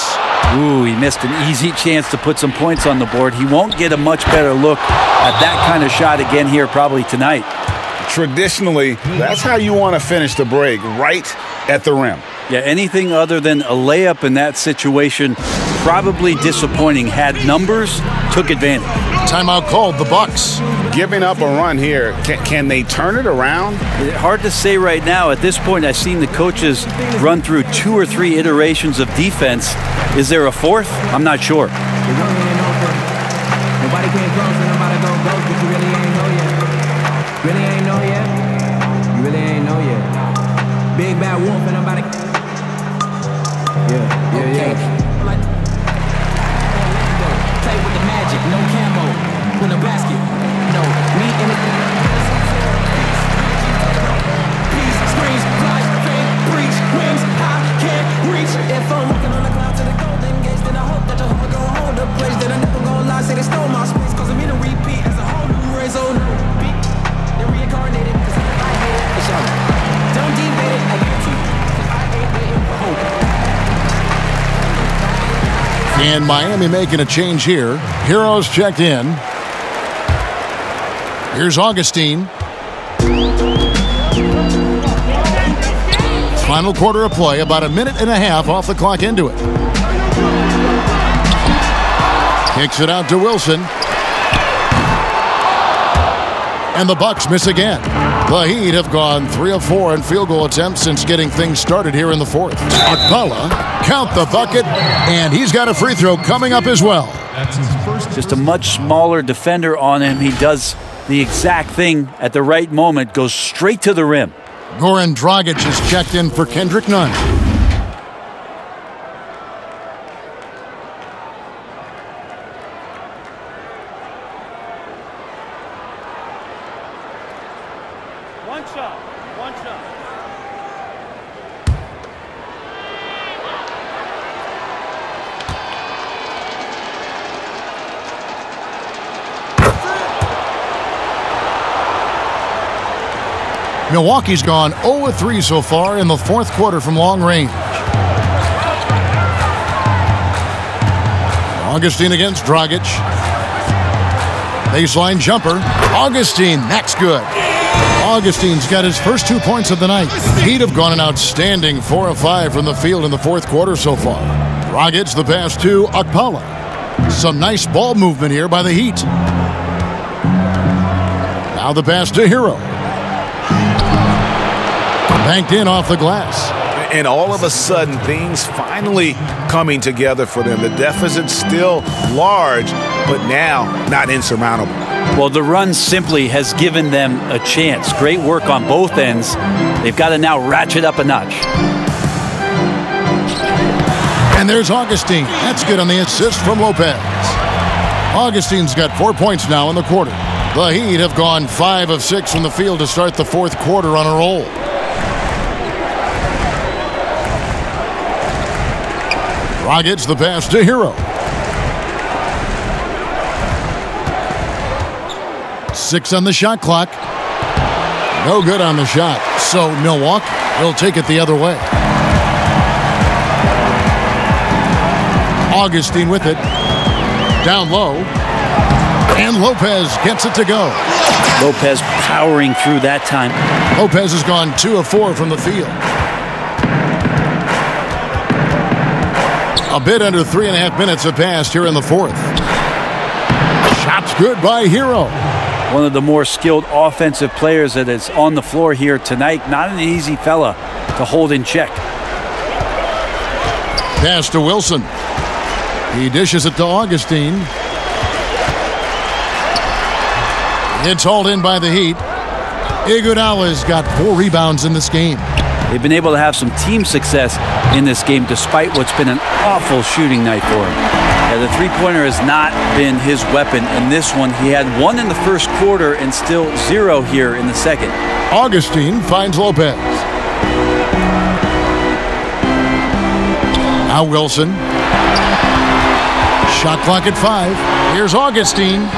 Ooh, he missed an easy chance to put some points on the board. He won't get a much better look at that kind of shot again here probably tonight. Traditionally, that's how you want to finish the break, right at the rim. Yeah, anything other than a layup in that situation probably disappointing. Had numbers, took advantage. Timeout called the Bucks. Giving up a run here, can, can they turn it around? Hard to say right now. At this point, I've seen the coaches run through two or three iterations of defense. Is there a fourth? I'm not sure. And Miami making a change here. Herro's checked in. Here's Augustin. Final quarter of play, about a minute and a half off the clock into it. Kicks it out to Wilson. And the Bucks miss again. The Heat have gone three of four in field goal attempts since getting things started here in the fourth. Okpala, count the bucket, and he's got a free throw coming up as well. Just a much smaller defender on him. He does the exact thing at the right moment, goes straight to the rim. Goran Dragic is checked in for Kendrick Nunn. One shot. One shot. Milwaukee's gone 0 3 so far in the fourth quarter from long range. Augustin against Dragic. Baseline jumper. Augustin, that's good. Augustin's got his first two points of the night. He'd have gone an outstanding 4 of 5 from the field in the fourth quarter so far. Dragic the pass to Okpala. Some nice ball movement here by the Heat. Now the pass to Herro. Banked in off the glass. And all of a sudden, things finally coming together for them. The deficit's still large, but now not insurmountable. Well, the run simply has given them a chance. Great work on both ends. They've got to now ratchet up a notch. And there's Augustin. That's good on the assist from Lopez. Augustin's got four points now in the quarter. The Heat have gone five of six from the field to start the fourth quarter on a roll. Dragic the pass to Herro. Six on the shot clock. No good on the shot. So Milwaukee will take it the other way. Augustin with it. Down low. And Lopez gets it to go. Lopez powering through that time. Lopez has gone two of four from the field. A bit under three and a half minutes have passed here in the fourth. Shots good by Herro. One of the more skilled offensive players that is on the floor here tonight. Not an easy fella to hold in check. Pass to Wilson. He dishes it to Augustin. It's hauled in by the Heat. Iguodala's got four rebounds in this game. They've been able to have some team success in this game despite what's been an awful shooting night for him. Yeah, the three-pointer has not been his weapon in this one. He had one in the first quarter and still zero here in the second. Augustin finds Lopez. Now Wilson. Shot clock at five. Here's Augustin.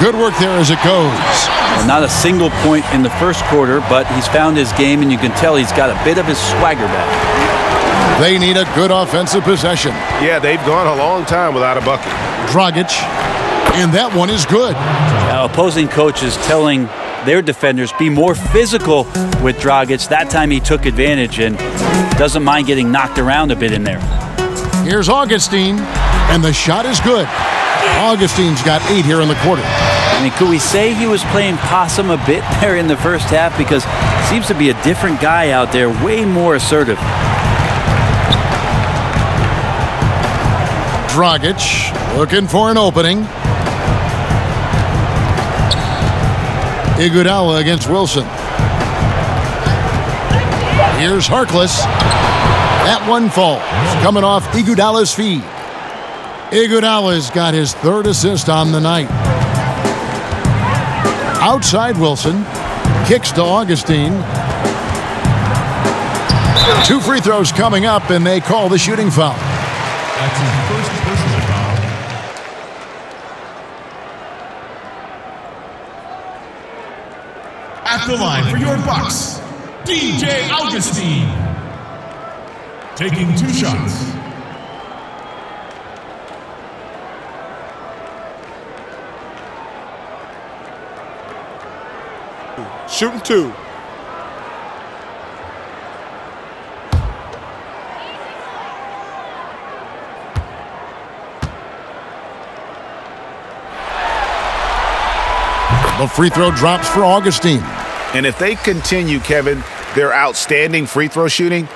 Good work there as it goes. Well, not a single point in the first quarter, but he's found his game, and you can tell he's got a bit of his swagger back. They need a good offensive possession. Yeah, they've gone a long time without a bucket. Dragic. And that one is good. Now, opposing coaches telling their defenders be more physical with Dragic. That time he took advantage and doesn't mind getting knocked around a bit in there. Here's Augustin, and the shot is good. Augustin's got eight here in the quarter. I mean, could we say he was playing possum a bit there in the first half? Because seems to be a different guy out there, way more assertive. Dragic looking for an opening. Iguodala against Wilson. Here's Harkless. That one falls, coming off Iguodala's feet. Iguodala's got his third assist on the night. Outside Wilson, kicks to Augustin. Two free throws coming up, and they call the shooting foul. That's his first personal foul. At the line for your Bucks, DJ Augustin. Taking two shots. Shooting two. The free throw drops for Augustin. And if they continue, Kevin, their outstanding free throw shooting,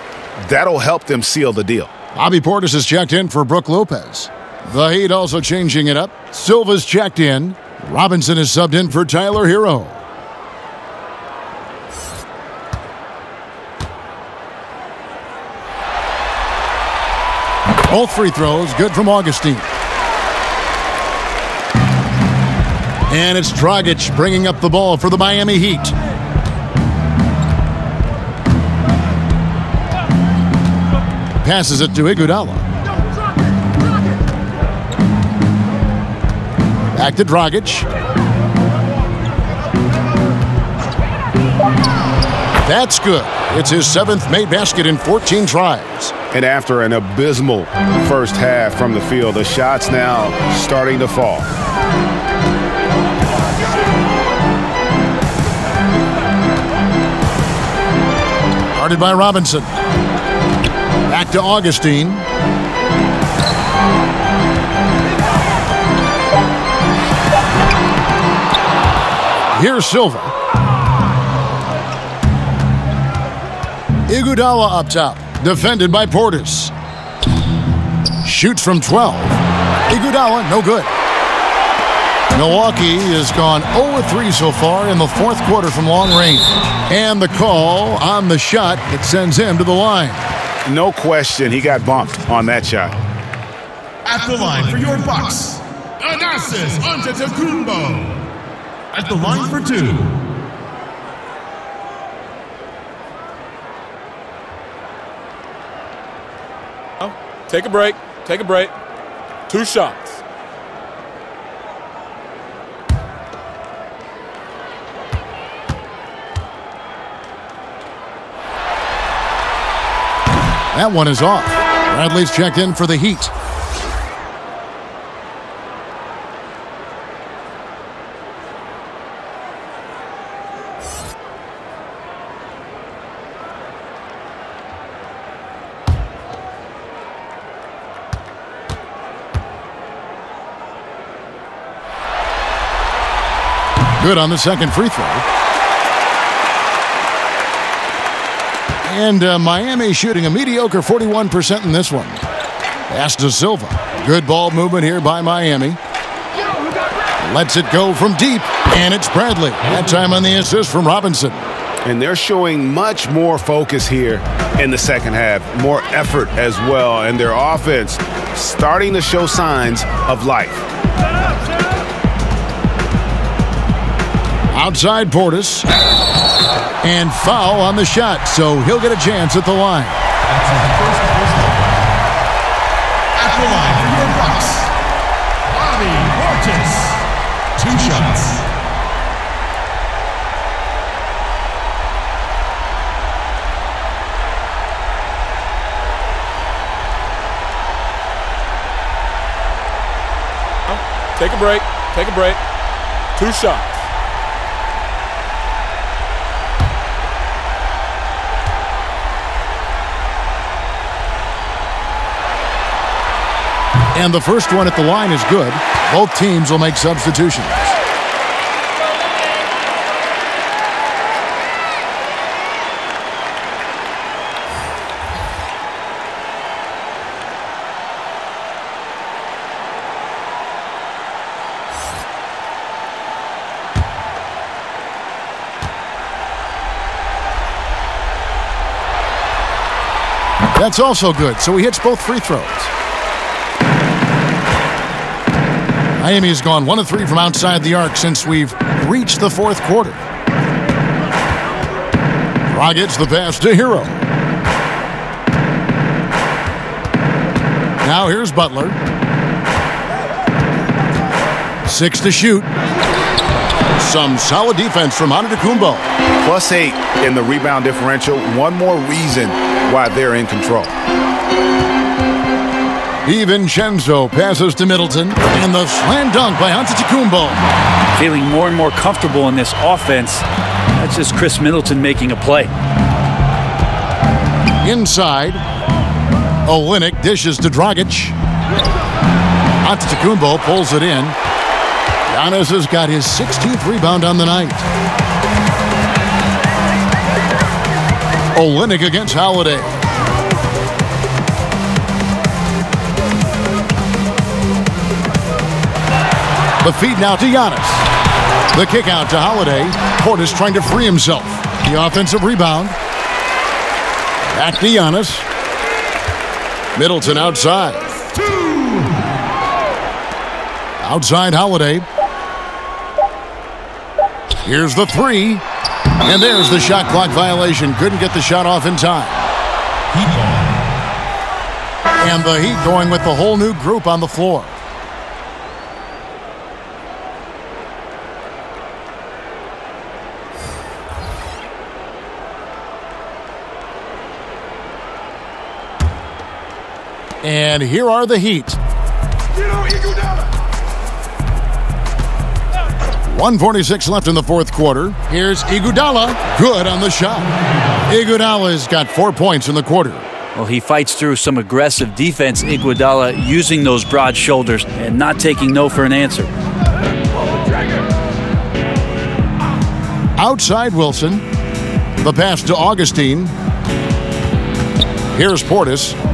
that'll help them seal the deal. Bobby Portis has checked in for Brook Lopez. The Heat also changing it up. Silva's checked in. Robinson is subbed in for Tyler Herro. Both free throws good from Augustin. And it's Dragic bringing up the ball for the Miami Heat. Passes it to Iguodala. Back to Dragic. That's good. It's his seventh made basket in 14 tries. And after an abysmal first half from the field, the shots now starting to fall. Guarded by Robinson. Back to Augustin. Here's Silva. Iguodala up top, defended by Portis. Shoots from 12. Iguodala, no good. Milwaukee has gone 0-3 so far in the fourth quarter from long range. And the call on the shot that sends him to the line. No question, he got bumped on that shot. At the line for your Bucks, Giannis Antetokounmpo at the line for two. Take a break. Take a break. Two shots. That one is off. Bradley's checked in for the Heat. Good on the second free throw. And uh, Miami shooting a mediocre 41% in this one. Pass to Silva. Good ball movement here by Miami. Lets it go from deep, and it's Bradley. That time on the assist from Robinson. And they're showing much more focus here in the second half, more effort as well, and their offense starting to show signs of life. Outside Portis. And foul on the shot, so he'll get a chance at the line. At the line for your Bucks, Bobby Portis. Two shots. Take a break. Take a break. Two shots. And the first one at the line is good. Both teams will make substitutions. That's also good, so he hits both free throws. Miami has gone one of three from outside the arc since we've reached the fourth quarter. Dragic the pass to Herro. Now here's Butler. Six to shoot. Some solid defense from Antetokounmpo. Plus eight in the rebound differential. One more reason why they're in control. DiVincenzo passes to Middleton, and the slam dunk by Antetokounmpo. Feeling more and more comfortable in this offense. That's just Khris Middleton making a play. Inside, Olynyk dishes to Dragic. Antetokounmpo pulls it in. Giannis has got his 16th rebound on the night. Olynyk against Holiday. The feed now to Giannis. The kick out to Holiday. Portis trying to free himself. The offensive rebound. Back to Giannis. Middleton outside. Outside Holiday. Here's the three. And there's the shot clock violation. Couldn't get the shot off in time. And the Heat going with the whole new group on the floor. And here are the Heat. 146 left in the fourth quarter. Here's Iguodala. Good on the shot. Iguodala's got four points in the quarter. Well, he fights through some aggressive defense, Iguodala, using those broad shoulders and not taking no for an answer. Outside Wilson. The pass to Augustin. Here's Portis.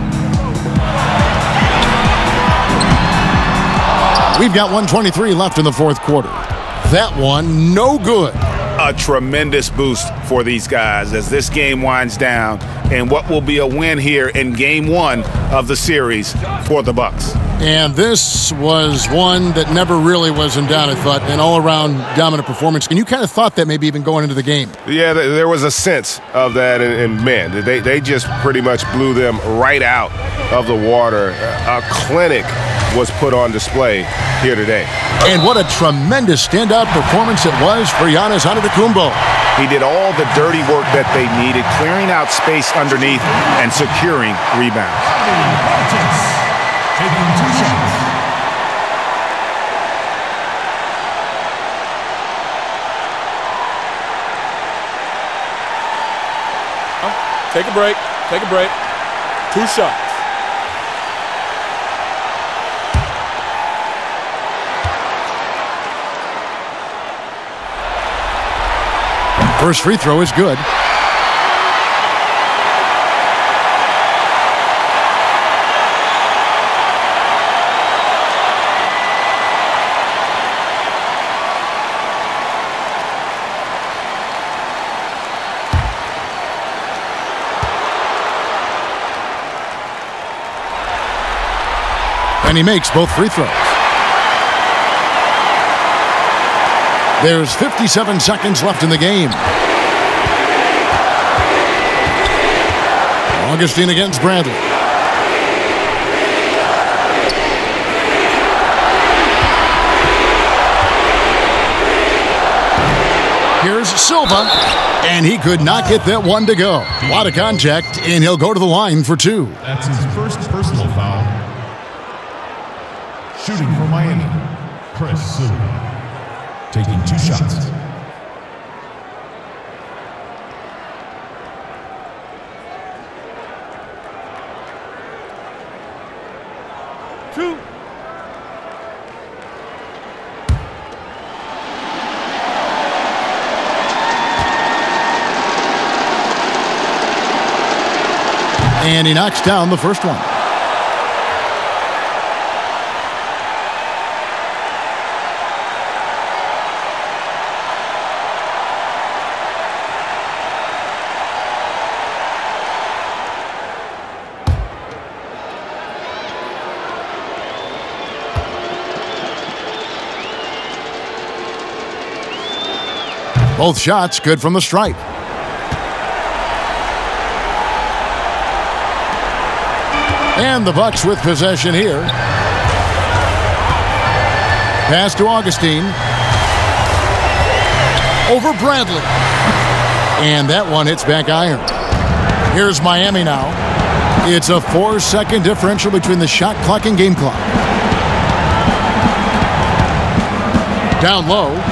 We've got 123 left in the fourth quarter. That one, no good. A tremendous boost for these guys as this game winds down and what will be a win here in game one of the series for the Bucks. And this was one that never really was in doubt, I thought, an all around dominant performance. And you kind of thought that maybe even going into the game. Yeah, there was a sense of that, and, and man, they, they just pretty much blew them right out of the water. A clinic was put on display here today. And what a tremendous standout performance it was for Giannis Antetokounmpo. He did all the dirty work that they needed, clearing out space underneath and securing rebounds. Taking two shots. Take a break. Take a break. Two shots. First free throw is good. And he makes both free throws. There's 57 seconds left in the game. Augustin against Bradley. Here's Silva, and he could not get that one to go. A lot of contact, and he'll go to the line for two. That's his first personal foul. Shooting for Miami, Chris Silva. Taking two shots. Two. And he knocks down the first one. Both shots good from the stripe. And the Bucks with possession here. Pass to Augustin. Over Bradley. And that one hits back iron. Here's Miami now. It's a four second differential between the shot clock and game clock. Down low.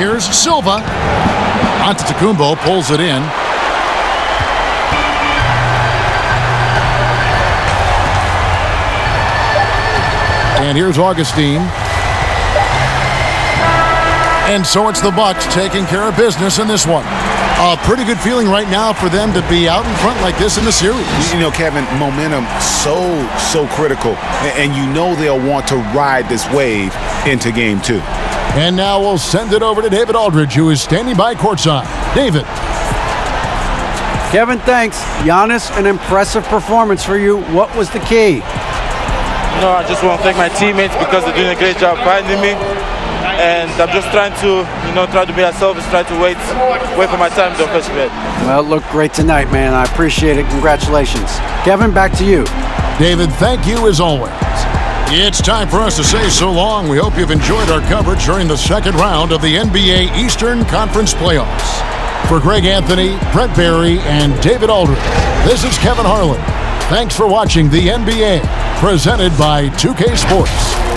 Here's Silva. Antetokounmpo pulls it in. And here's Augustin. And so it's the Bucks taking care of business in this one. A pretty good feeling right now for them to be out in front like this in the series. You know, Kevin, momentum so, so critical. And you know they'll want to ride this wave into game two. And now we'll send it over to David Aldridge, who is standing by courtside. David. Kevin, thanks. Giannis, an impressive performance for you. What was the key? No, I just want to thank my teammates because they're doing a great job finding me. And I'm just trying to, you know, try to be myself, try to wait, wait for my time to push bed. Well, it looked great tonight, man. I appreciate it. Congratulations. Kevin, back to you. David, thank you as always. It's time for us to say so long. We hope you've enjoyed our coverage during the second round of the NBA Eastern Conference Playoffs. For Greg Anthony, Brent Barry, and David Aldridge, this is Kevin Harlan. Thanks for watching the NBA, presented by 2K Sports.